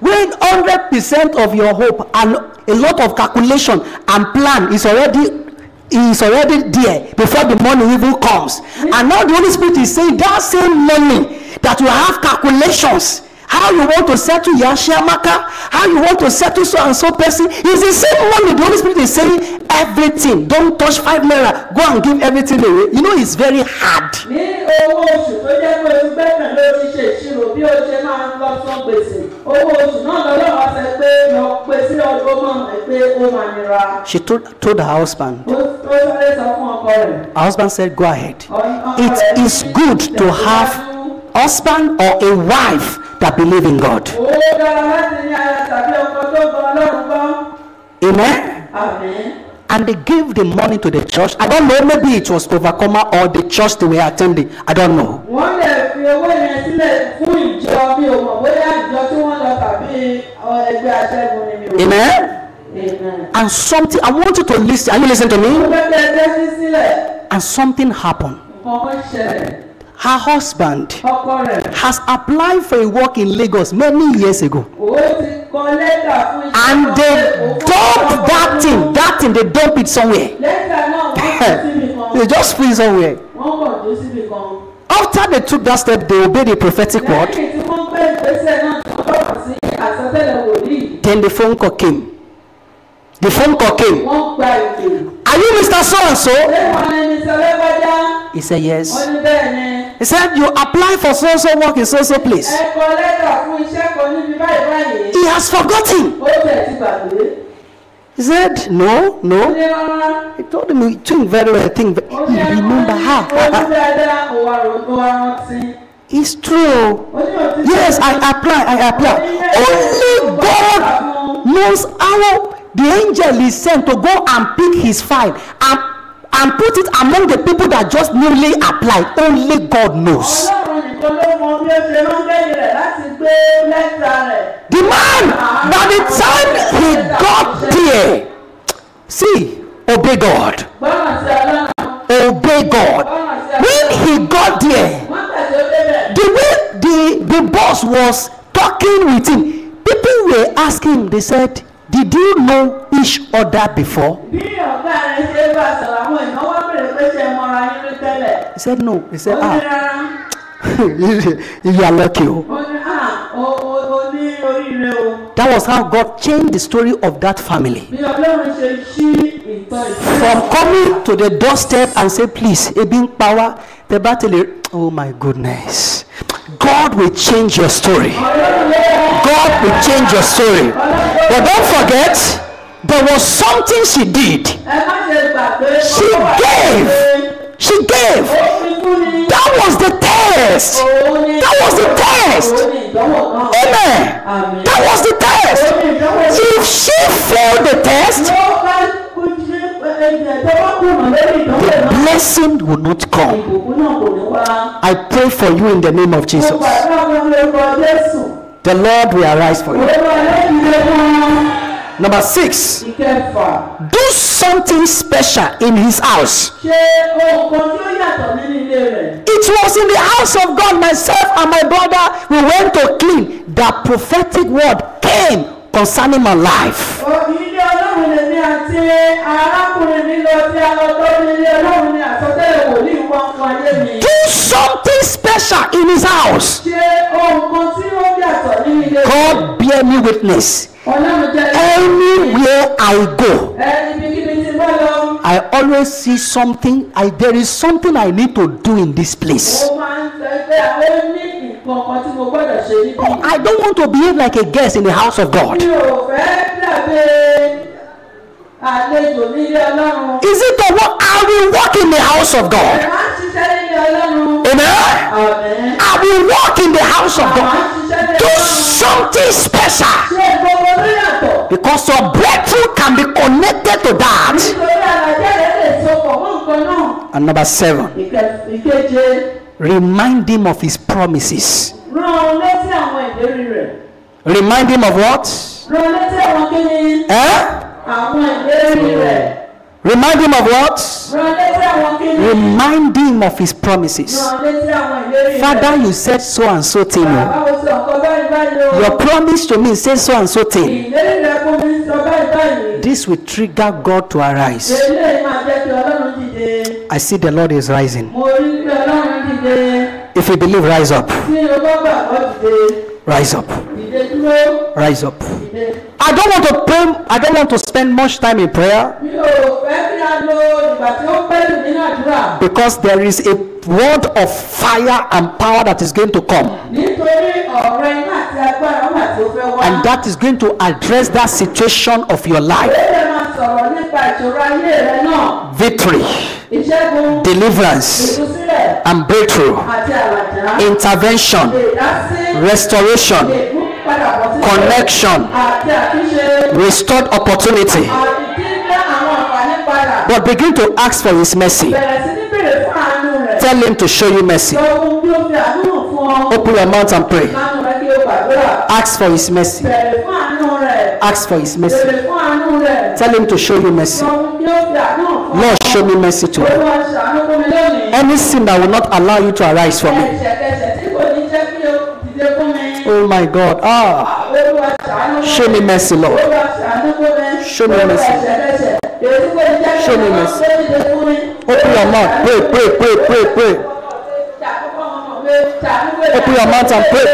when hundred percent of your hope and a lot of calculation and plan is already is already there before the money even comes. And now the holy spirit is saying that same money that you have calculations how you want to settle yashiamaka how you want to settle so and so person? Is the same money the holy spirit is saying everything. Don touch five naira. Go and give everything away. You know it's very hard. Ní owó oṣù tó jẹ́ pé oṣù gbẹ́kànlé ó ti ṣe ìṣirò bí ó ṣe máa ń lọ sán gbèsè owó oṣù náà lọ́wọ́ wá sẹ pé lọ pé sí ọdún mọ̀ ẹ́ pé ó máa nira. she told told her husband. Ó ó sáré sọ fún ọkọ rẹ̀. Her husband said, Go ahead. It is good to have husband or a wife that believe in God. Amen. And they gave the money to the church. I don't know, maybe it was Overcomer or the church they were attending. I don't know. Amen. Amen. And something, I want you to listen. Are you listening to me? And something happened her husband has applied for a work in Lagos many years ago. And they dump that thing, that thing, they dump it somewhere. (laughs) they just put somewhere. After they took that step, they obey the prophetic word. Then the phone call came. The phone call came. Are you Mr. So and so? He said, Yes. He said, You apply for so so work in so so place. ẹ kọ lẹ́tà fún iṣẹ́ kan níbi báyìí báyìí. He has forgotten. ó tẹ̀ ti gbàgbé. He said, No, no. rárá. He told him, Think very well. Think. He ní remember her. It's true. Yes, I apply. I apply. Only God knows how the angel is sent to go and pick his file and and put it among the people that just newly applied. Only God knows. The man, by the time he got there, see, obey God. Obey God. When he got there, the way the the boss was talking with him, people were asking him. They said, "Did you know each other before?" bí ọ̀gá rẹ̀ ṣe bá sọ̀rọ̀ àwọn èèyàn wá bèrè pé ṣe mọra yín rí tẹ́lẹ̀. He said, "No." He said, "Ah, (laughs) you are lucky." oh." o. That was how God changed the story of that family. bí ọlọ́run ṣe ṣí ìtàn ìfẹ́. From coming to the doorstep and say, "Please, ebi ń pa wá," the battle. Oh my goodness! God will change your story. God will change your story. But don't forget, there was something she did. She gave. She gave. That was the test. That was the test. Amen. That was the test. If she failed the test, the blessing will not come. I pray for you in the name of Jesus. The Lord will arise for you. Number six, do something special in his house. It was in the house of God, myself and my brother, we went to clean. The prophetic word came concerning my life. Ọlọ́run lèmi àti arákùnrin mi lọ sí alọ́tọ́ ní ilé ọlọ́run ní àsọtẹ́lẹ̀ wòlíì wọn fún ayé mi. Do something special in his house. ṣe ohun kan tí ó yàtọ̀ nínú ilé. God bear me witness. ọlọ́run jẹ́ Anywhere I go, tí lọ. I always see something. I there is something I need to do in this place. mo máa ń sọ pé àwọn ní nǹkan kan tí mo gbọ́dọ̀ ṣe níbí. I don't want to behave like a guest in the house of mi God. ò fẹ́ dàbí àlejò nílé ọlọ́run. Is it the work? I will work in the house of God. máa ń ṣiṣẹ́ nílé ọlọ́run. Amen. I will work in the house of God. Do something special. ṣe gbogbo ló yàtọ̀. Because your breakthrough can be connected to that. nítorí àlàjẹ́ rẹ̀ lè sopọ̀ mọ́ nǹkan náà. And number seven, ìkeje remind him of his promises. rán an létí àwọn ìlérí rẹ̀. Remind him of what? rán an létí àwọn kíni Eh? Remind him of what? Remind him of his promises. Father, you said so and so thing. oh. Your promise to me says so and so thing. This will trigger God to arise. I see the Lord is rising. If you believe, rise up. Rise up. Rise up. I don't want to pray, I don't want to spend much time in prayer. Because there is a word of fire and power that is going to come. And that is going to address that situation of your life. Victory. deliverance and breakthrough intervention restoration connection. Restored opportunity. But begin to ask for his mercy. Tell him to show you mercy. Open your mouth and pray. Ask for his mercy. Ask for his mercy. Tell him to show you mercy. Lord show me mercy too any sin that will not allow you to arise for me. Oh my God. Ah. Show me mercy, Lord. Show me mercy. Show me mercy. Open your mouth. Pray, pray, pray, pray, pray. Open your mouth and pray.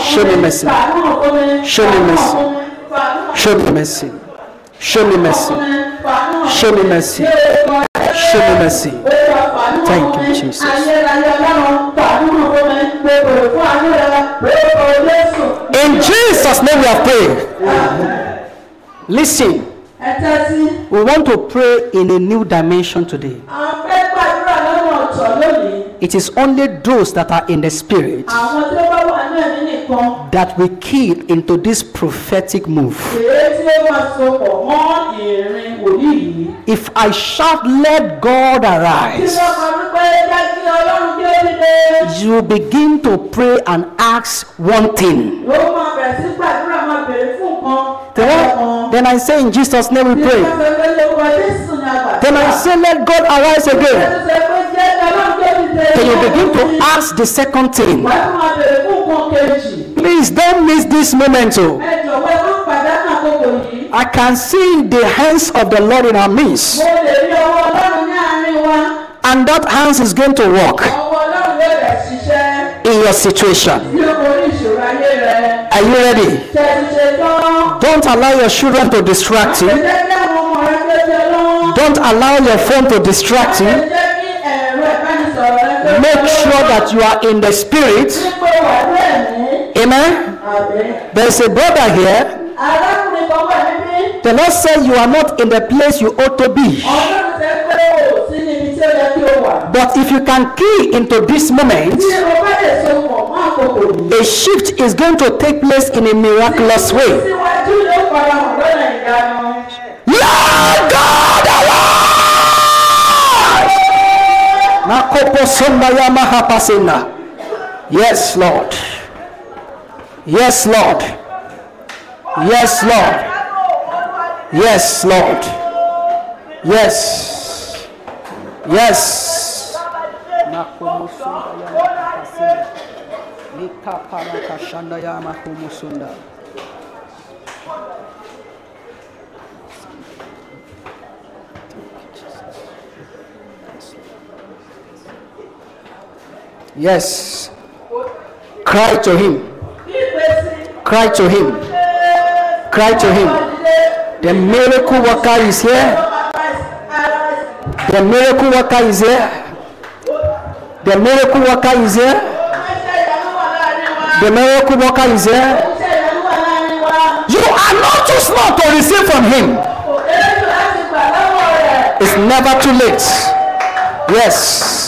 Show me mercy. Show me mercy. Show me mercy. Show me mercy. Show me mercy. Show me mercy. Thank you, Jesus. In Jesus' name we are praying. Listen, we want to pray in a new dimension today. It is only those that are in the spirit that we keep into this prophetic move. if I shout let God arise. you begin to pray and ask one thing. Then, then I say in Jesus' name we pray. Then I say let God arise again. Then you begin to ask the second thing. Please don't miss this moment. Oh. I can see the hands of the Lord in our midst, and that hands is going to work in your situation. Are you ready? Don't allow your children to distract you. Don't allow your phone to distract you. Make sure that you are in the spirit. Amen. There's a brother here. The Lord said you are not in the place you ought to be. But if you can key into this moment, a shift is going to take place in a miraculous way. Lord God Yes, Lord. Yes, Lord. Yes, Lord. Yes, Lord. Yes. Yes. Nakomo Yes. Cry to him. Cry to him. Cry to him. The miracle worker is here. The miracle worker is here. The miracle worker is here. The miracle worker is here. You are not too small to receive from him. It's never too late. Yes.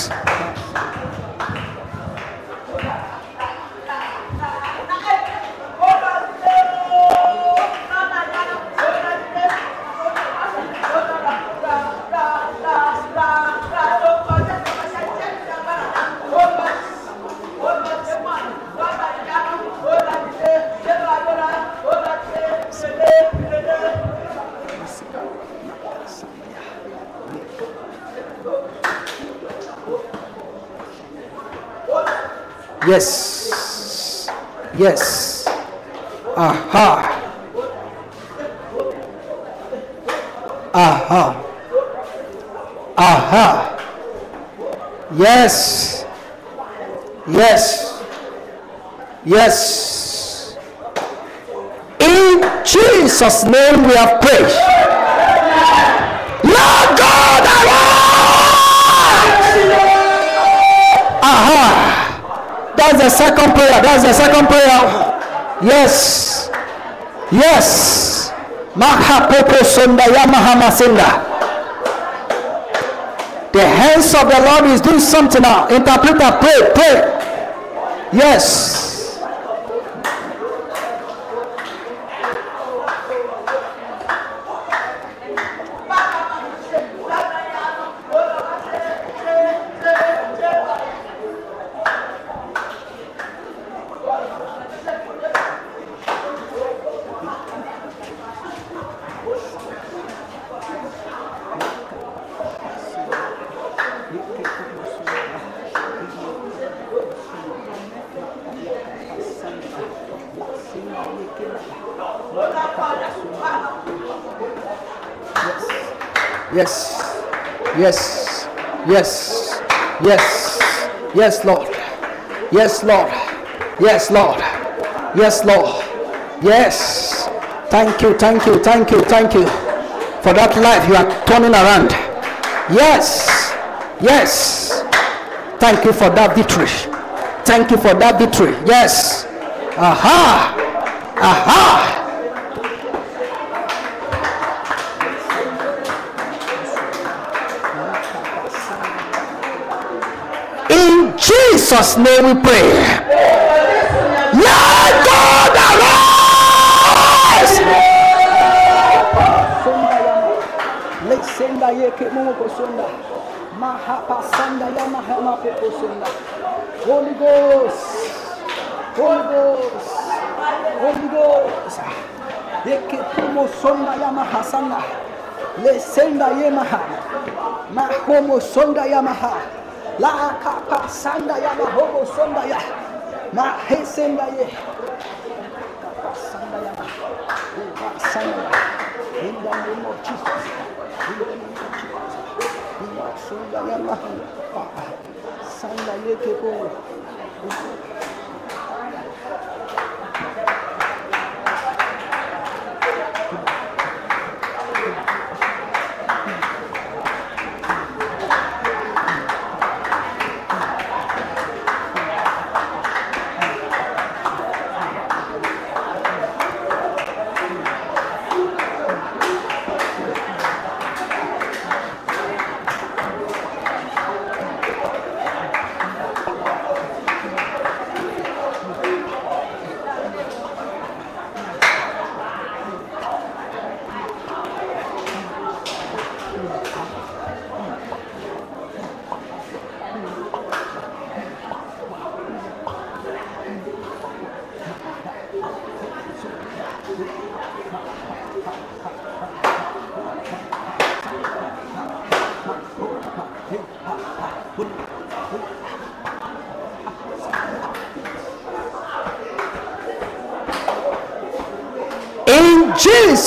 Yes. Yes. Aha. Aha. Aha. Yes. Yes. Yes. In Jesus' name we have prayed. That's the second prayer. That's the second prayer. Yes. Yes. The hands of the Lord is doing something now. Interpreter, pray, pray. Yes. Yes. Yes. Yes. Yes. Yes, Lord. Yes, Lord. Yes, Lord. Yes, Lord. Yes. Thank you, thank you, thank you, thank you for that life you are turning around. Yes. Yes. Thank you for that victory. Thank you for that victory. Yes. Aha. Aha. In Jesus' name we pray. Sanda yeke moko sonda. Mahapa sanda yamaha mapoko sonda. Holy Ghost. Holy Ghost. Holy Ghost. Yeke tumo sonda yamaha sanda. Le senda yemaha. Mahomo sonda yamaha. La kapa sanda yamahomo sonda ya. Mahe senda ye. In the name. Subhanallah. Sandalye kekong.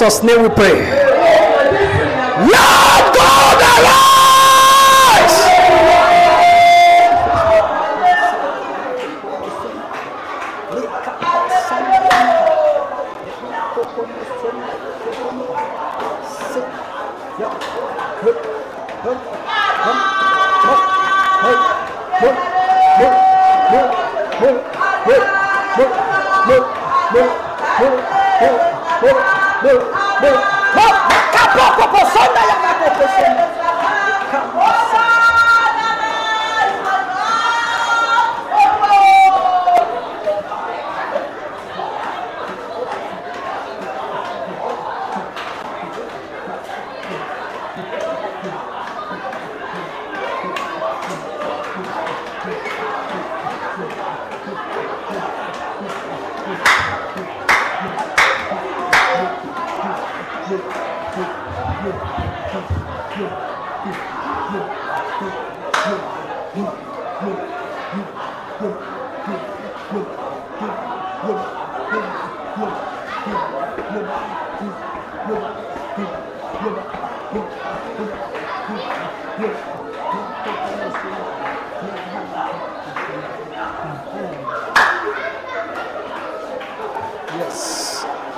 Jesus' name we pray. Orúkọ Jésù ni a Lord God arise!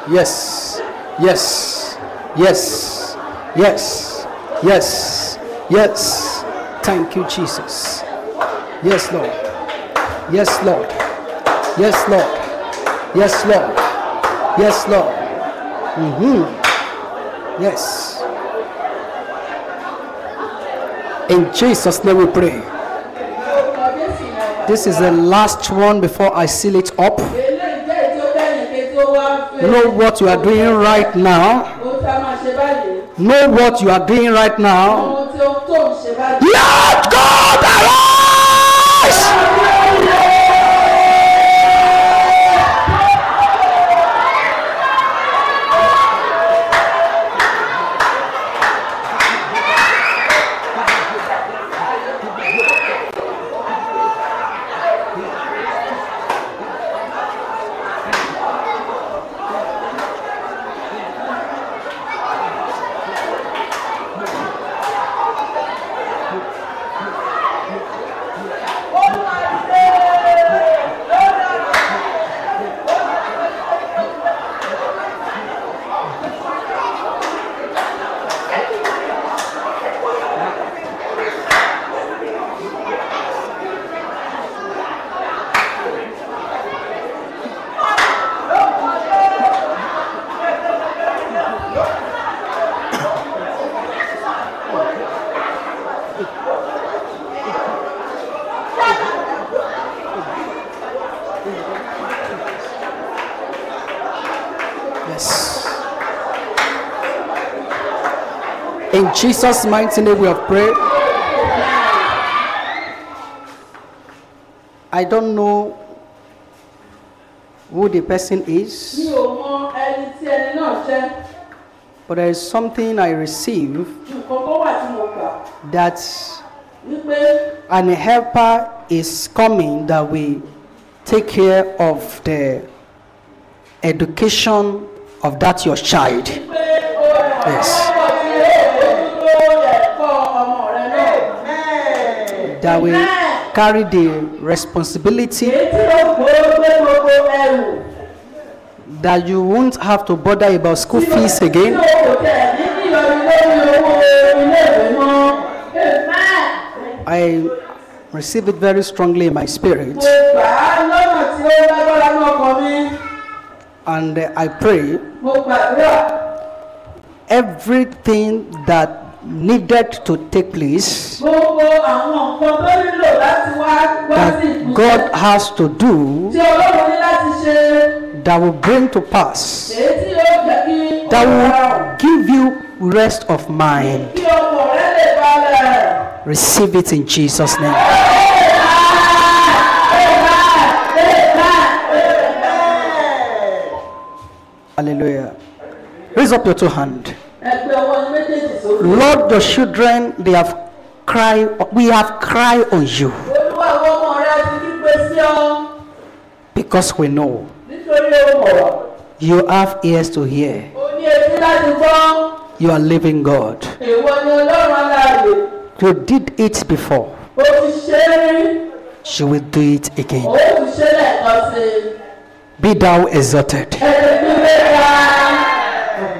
Yes. Yes. Yes. Yes. Yes. Yes. Thank you, Jesus. Yes, Lord. Yes, Lord. Yes, Lord. Yes, Lord. Yes, Lord. Mm-hmm. Yes. In Jesus' name we pray. This is the last one before I seal it up. Know what you are doing right now. Ohun tí a máa ṣe báyìí. Know what you are doing right now. Ohun tí ó tó ń ṣe báyìí. Let God arise! Yes. In Jesus' mighty name we have prayed. I don't know who the person is, but there is something I gbà that an helper is coming that will take care of the education of that your child. Yes. That will carry the responsibility Èyí tí ó gbó gbé gbogbo ẹrù. that you won't have to bother about school fees again. o kò tẹ̀ ní níyọrí lórí owó ilé-ìwé mọ́. Amen. I receive it very strongly in my spirit Mo gbà á lọ́nà tí ó lágbára ní ọkàn mi. and I pray everything that needed to take place gbogbo àwọn nǹkan tó nílò láti wá wá sí that. God has to do Tí Ọlọ́run ní láti ṣe that will bring to pass èyí tí yóò jẹ́ kí that will give you rest of mind. Kí ọkàn rẹ lè balẹ̀. Receive it in Jesus' name. Hallelujah. Raise up your two hands. Lord, your children, they have cried, we have cried on you because we know you have ears to hear. You are living God. You did it before. You will do it again. Be thou exalted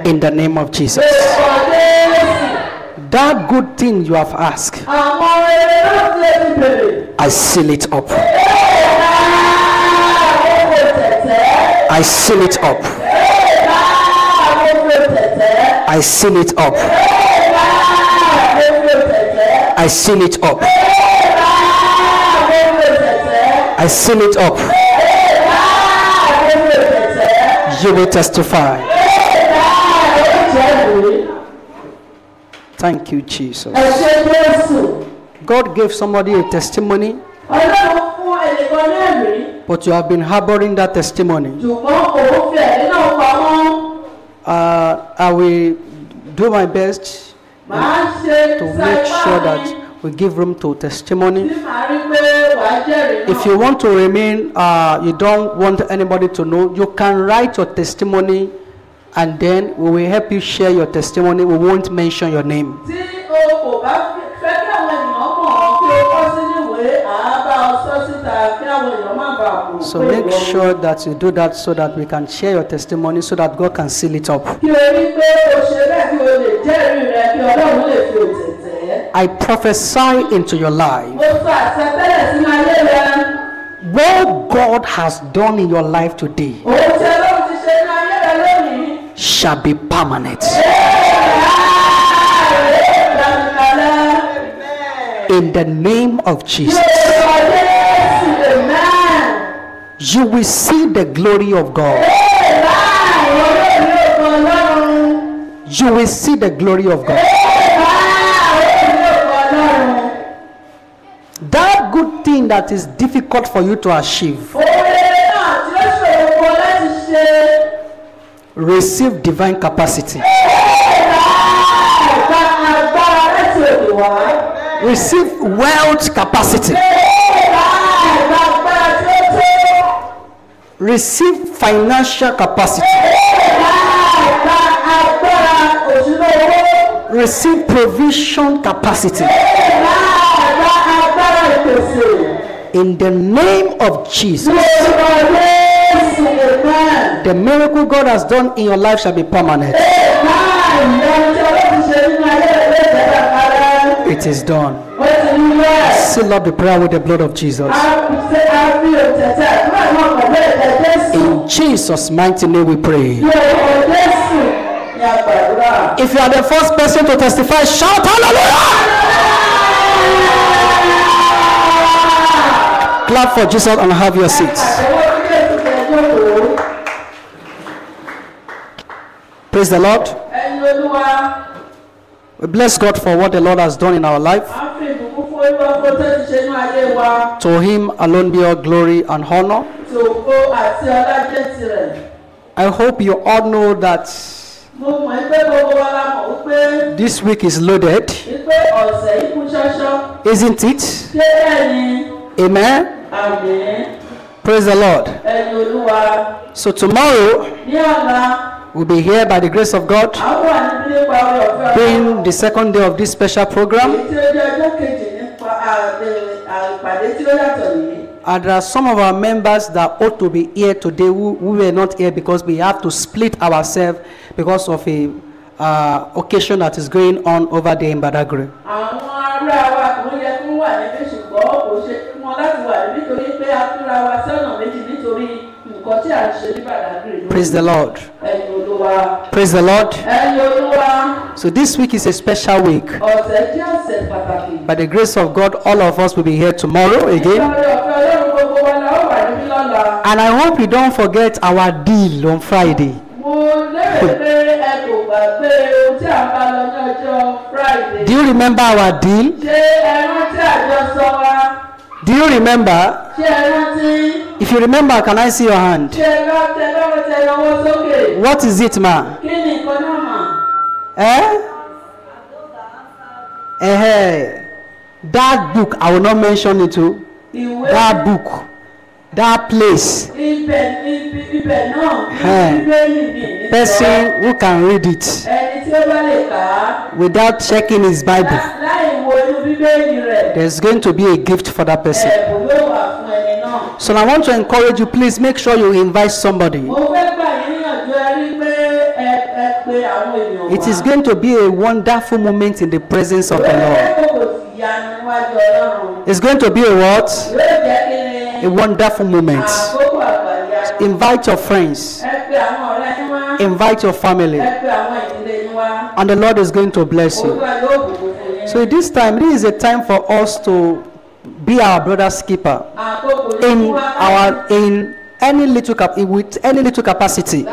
in the name of Jesus. That good thing you have asked, I seal it up. I seal it up. I seal it up. I seal it up. I seal it up. You will testify. Èèkà àkókò jẹ́rìí. Thank you, Jesus. ẹ ṣe Jésù. God gave somebody a testimony, ọlọ́run fún ẹnìkan ní ẹ̀rí but you have been harboring that testimony. ṣùgbọ́n òun fi ẹ̀rí náà pamọ́ Uh, I will do my best to make sure that we give room to testimony. tí màá rí pé wàá jẹ́rìí If you want to remain, uh, you don't want anybody to know, you can write your testimony and then we will help you share your testimony. We won't mention your name. tí o kò bá fi- fẹ́ kí àwọn ènìyàn mọ̀ ọ́ kí o kọ́ sínú ìwé àábá ọsọ síta kí àwọn èèyàn má bàa kò So make sure that you do that so that we can share your testimony so that God can seal it up. kí o rí pé o ṣe bẹ́ẹ̀ kí o lè jẹ́rìí rẹ kí ọlọ́run lè fi òtẹ̀tẹ̀. I prophesy into your life. mo sọ àṣetẹ́lẹ̀ sínú ayé rẹ What God has done in your life today shall be permanent. In the name of Jesus, you will see the glory of God. You will see the glory of God. That good thing that is difficult for you to achieve, receive divine capacity. Receive wealth capacity. Receive financial capacity. Receive provision capacity. In the name of Jesus, the miracle God has done in your life shall be permanent. It is done. Seal up the prayer with the blood of Jesus. In Jesus' mighty name we pray. If you are the first person to testify, shout hallelujah! Clap for Jesus and have your seats. Praise the Lord. We bless God for what the Lord has done in our life. a fi ìbùkún fún olúwa kó tó ti ṣe ní ayé wa To Him alone be all glory and honor. tí ògo àti ọlá jẹ́ tirẹ̀. I hope you all know that mo mọ̀ pé gbogbo wa la mọ̀ wípé this week is loaded, wípé ọ̀sẹ̀ yìí kún ṣọ́ṣọ́ isn't it? ni Amen. Praise the Lord. So tomorrow we'll be here by the grace of God, being the second day of this special program. And there are some of our members that ought to be here today who, who were not here because we have to split ourselves because of a uh, occasion that is going on over there in Badagry. Praise the Lord. Praise the Lord. So this week is a special week. By the grace of God, all of us will be here tomorrow again. And I hope you don't forget our deal on Friday. (laughs) Do you remember our deal? Do you remember? If you remember, can I see your hand? What is it, ma? Eh? Eh, that book, I will not mention it to. That book that place ibẹ̀ ibẹ̀ náà bíbélì sọ. person who can read it ẹni tí ó bá lè kà á without checking his Bible, lá- láì wo inú bíbélì rẹ̀ there's going to be a gift for that person. ẹ̀bùn yóò wà fún ẹni náà. So I want to encourage you, please make sure you invite somebody. mo fẹ́ gbà yín níyànjú ẹ rí pé ẹ ẹ pe àwọn èèyàn wá. It is going to be a wonderful moment in the presence of the Lord. Bẹ́ẹ̀ kò sì yanu níwájú Ọlọ́run. It's going to be a what? Yóò jẹ́ kí ni A wonderful moment. Invite your friends, invite your family, and the Lord is going to bless you. So this time, this is a time for us to be our brother's keeper in our in any little cap with any little capacity.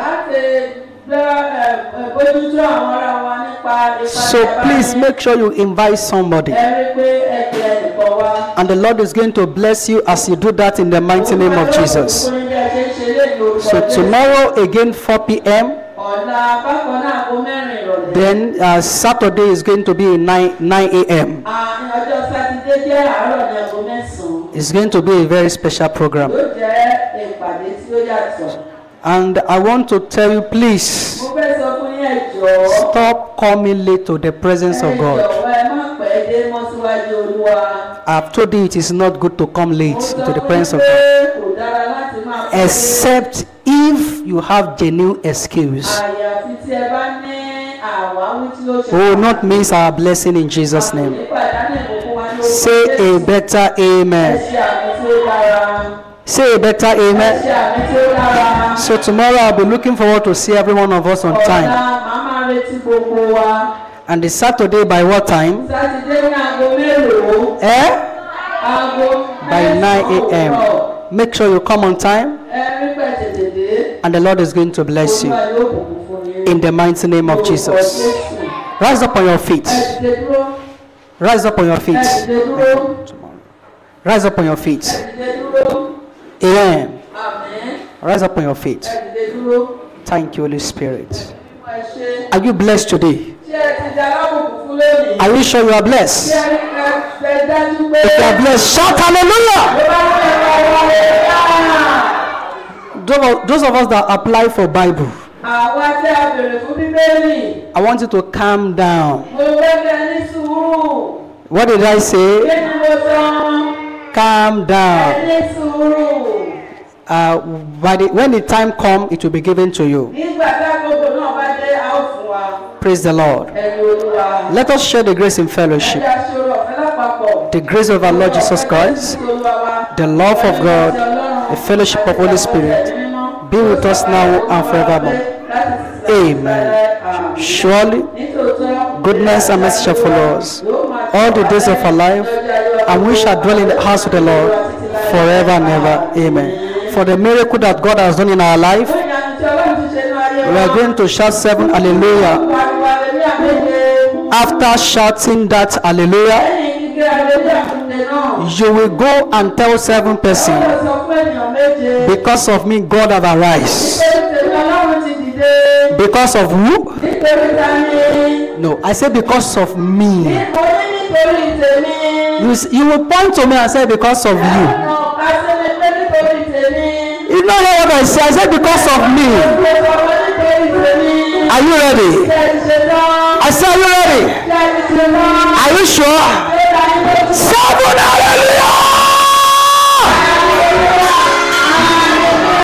So tí a bá please make sure you invite somebody, Ẹ rí pé ẹ pe ẹnìkan wá. and the Lord is going to bless you as you do that in the mighty name of Jesus. Olúwa yóò bùkún yín bí ẹ ṣe ń ṣe léyìí lórúkọ So tomorrow again 4 p.m. ọ̀la bákan náà aago mẹ́rin ìrọ̀lẹ́. Then uh, Saturday is going to be 9 9 a.m. Àárín ọjọ́ sátidé jẹ́ àárọ̀ ní aago mẹ́sàn-án. It's going to be a very special program. And I want to tell you, please, stop coming late to the presence of God. I've told you it is not good to come late to the presence of God. Except if you have genuine excuse. Will not miss our blessing in Jesus' name. Say a better amen. Ṣe àmì tí ó dára. Say a better amen. ṣe àmì tí ó dára. So tomorrow I'll be looking forward to see every one of us on time. màá máa retí gbogbo wa. And the Saturday by what time? Sátidé ní aago mélòó? Eh? By 9 a.m. Make sure you come on time Ẹ rí pẹ̀ tètè dé. and the Lord is going to bless you Olúwa yóò bùkún fún yín. in the mighty name of Jesus. Rise up on your feet. Ẹ dìde dúró. Rise up on your feet. Rise up on your feet. Amen. Amen. Rise up on your feet. Thank you, Holy Spirit. Are you blessed today? Are you sure you are blessed? If you are blessed, shout hallelujah. Those of us that apply for Bible. I want you to calm down. What did I say? Calm down. Uh, when the time comes, it will be given to you. Nígbà tí àkókò náà bá dé, a ó fún wa. Praise the Lord. Let us share the grace in fellowship. Ẹja ṣòro ọ̀fẹ́ lápapọ̀. The grace of our Lord Jesus Christ, the love of God, the fellowship of Holy Spirit be with us now and forevermore. Amen. Surely, goodness and mercy shall follow us all the days of our life, and we shall dwell in the house of the Lord forever and ever. Amen. For the miracle that God has done in our life, we are going to shout seven hallelujah. After shouting that hallelujah, you will go and tell seven persons, because of me, God have arisen. Because of who? No, I say because of me. You, you will point to me and say because of you. You know what I say? I say because of me. Are you ready? I say, are you ready? Are you sure? Seven hallelujah!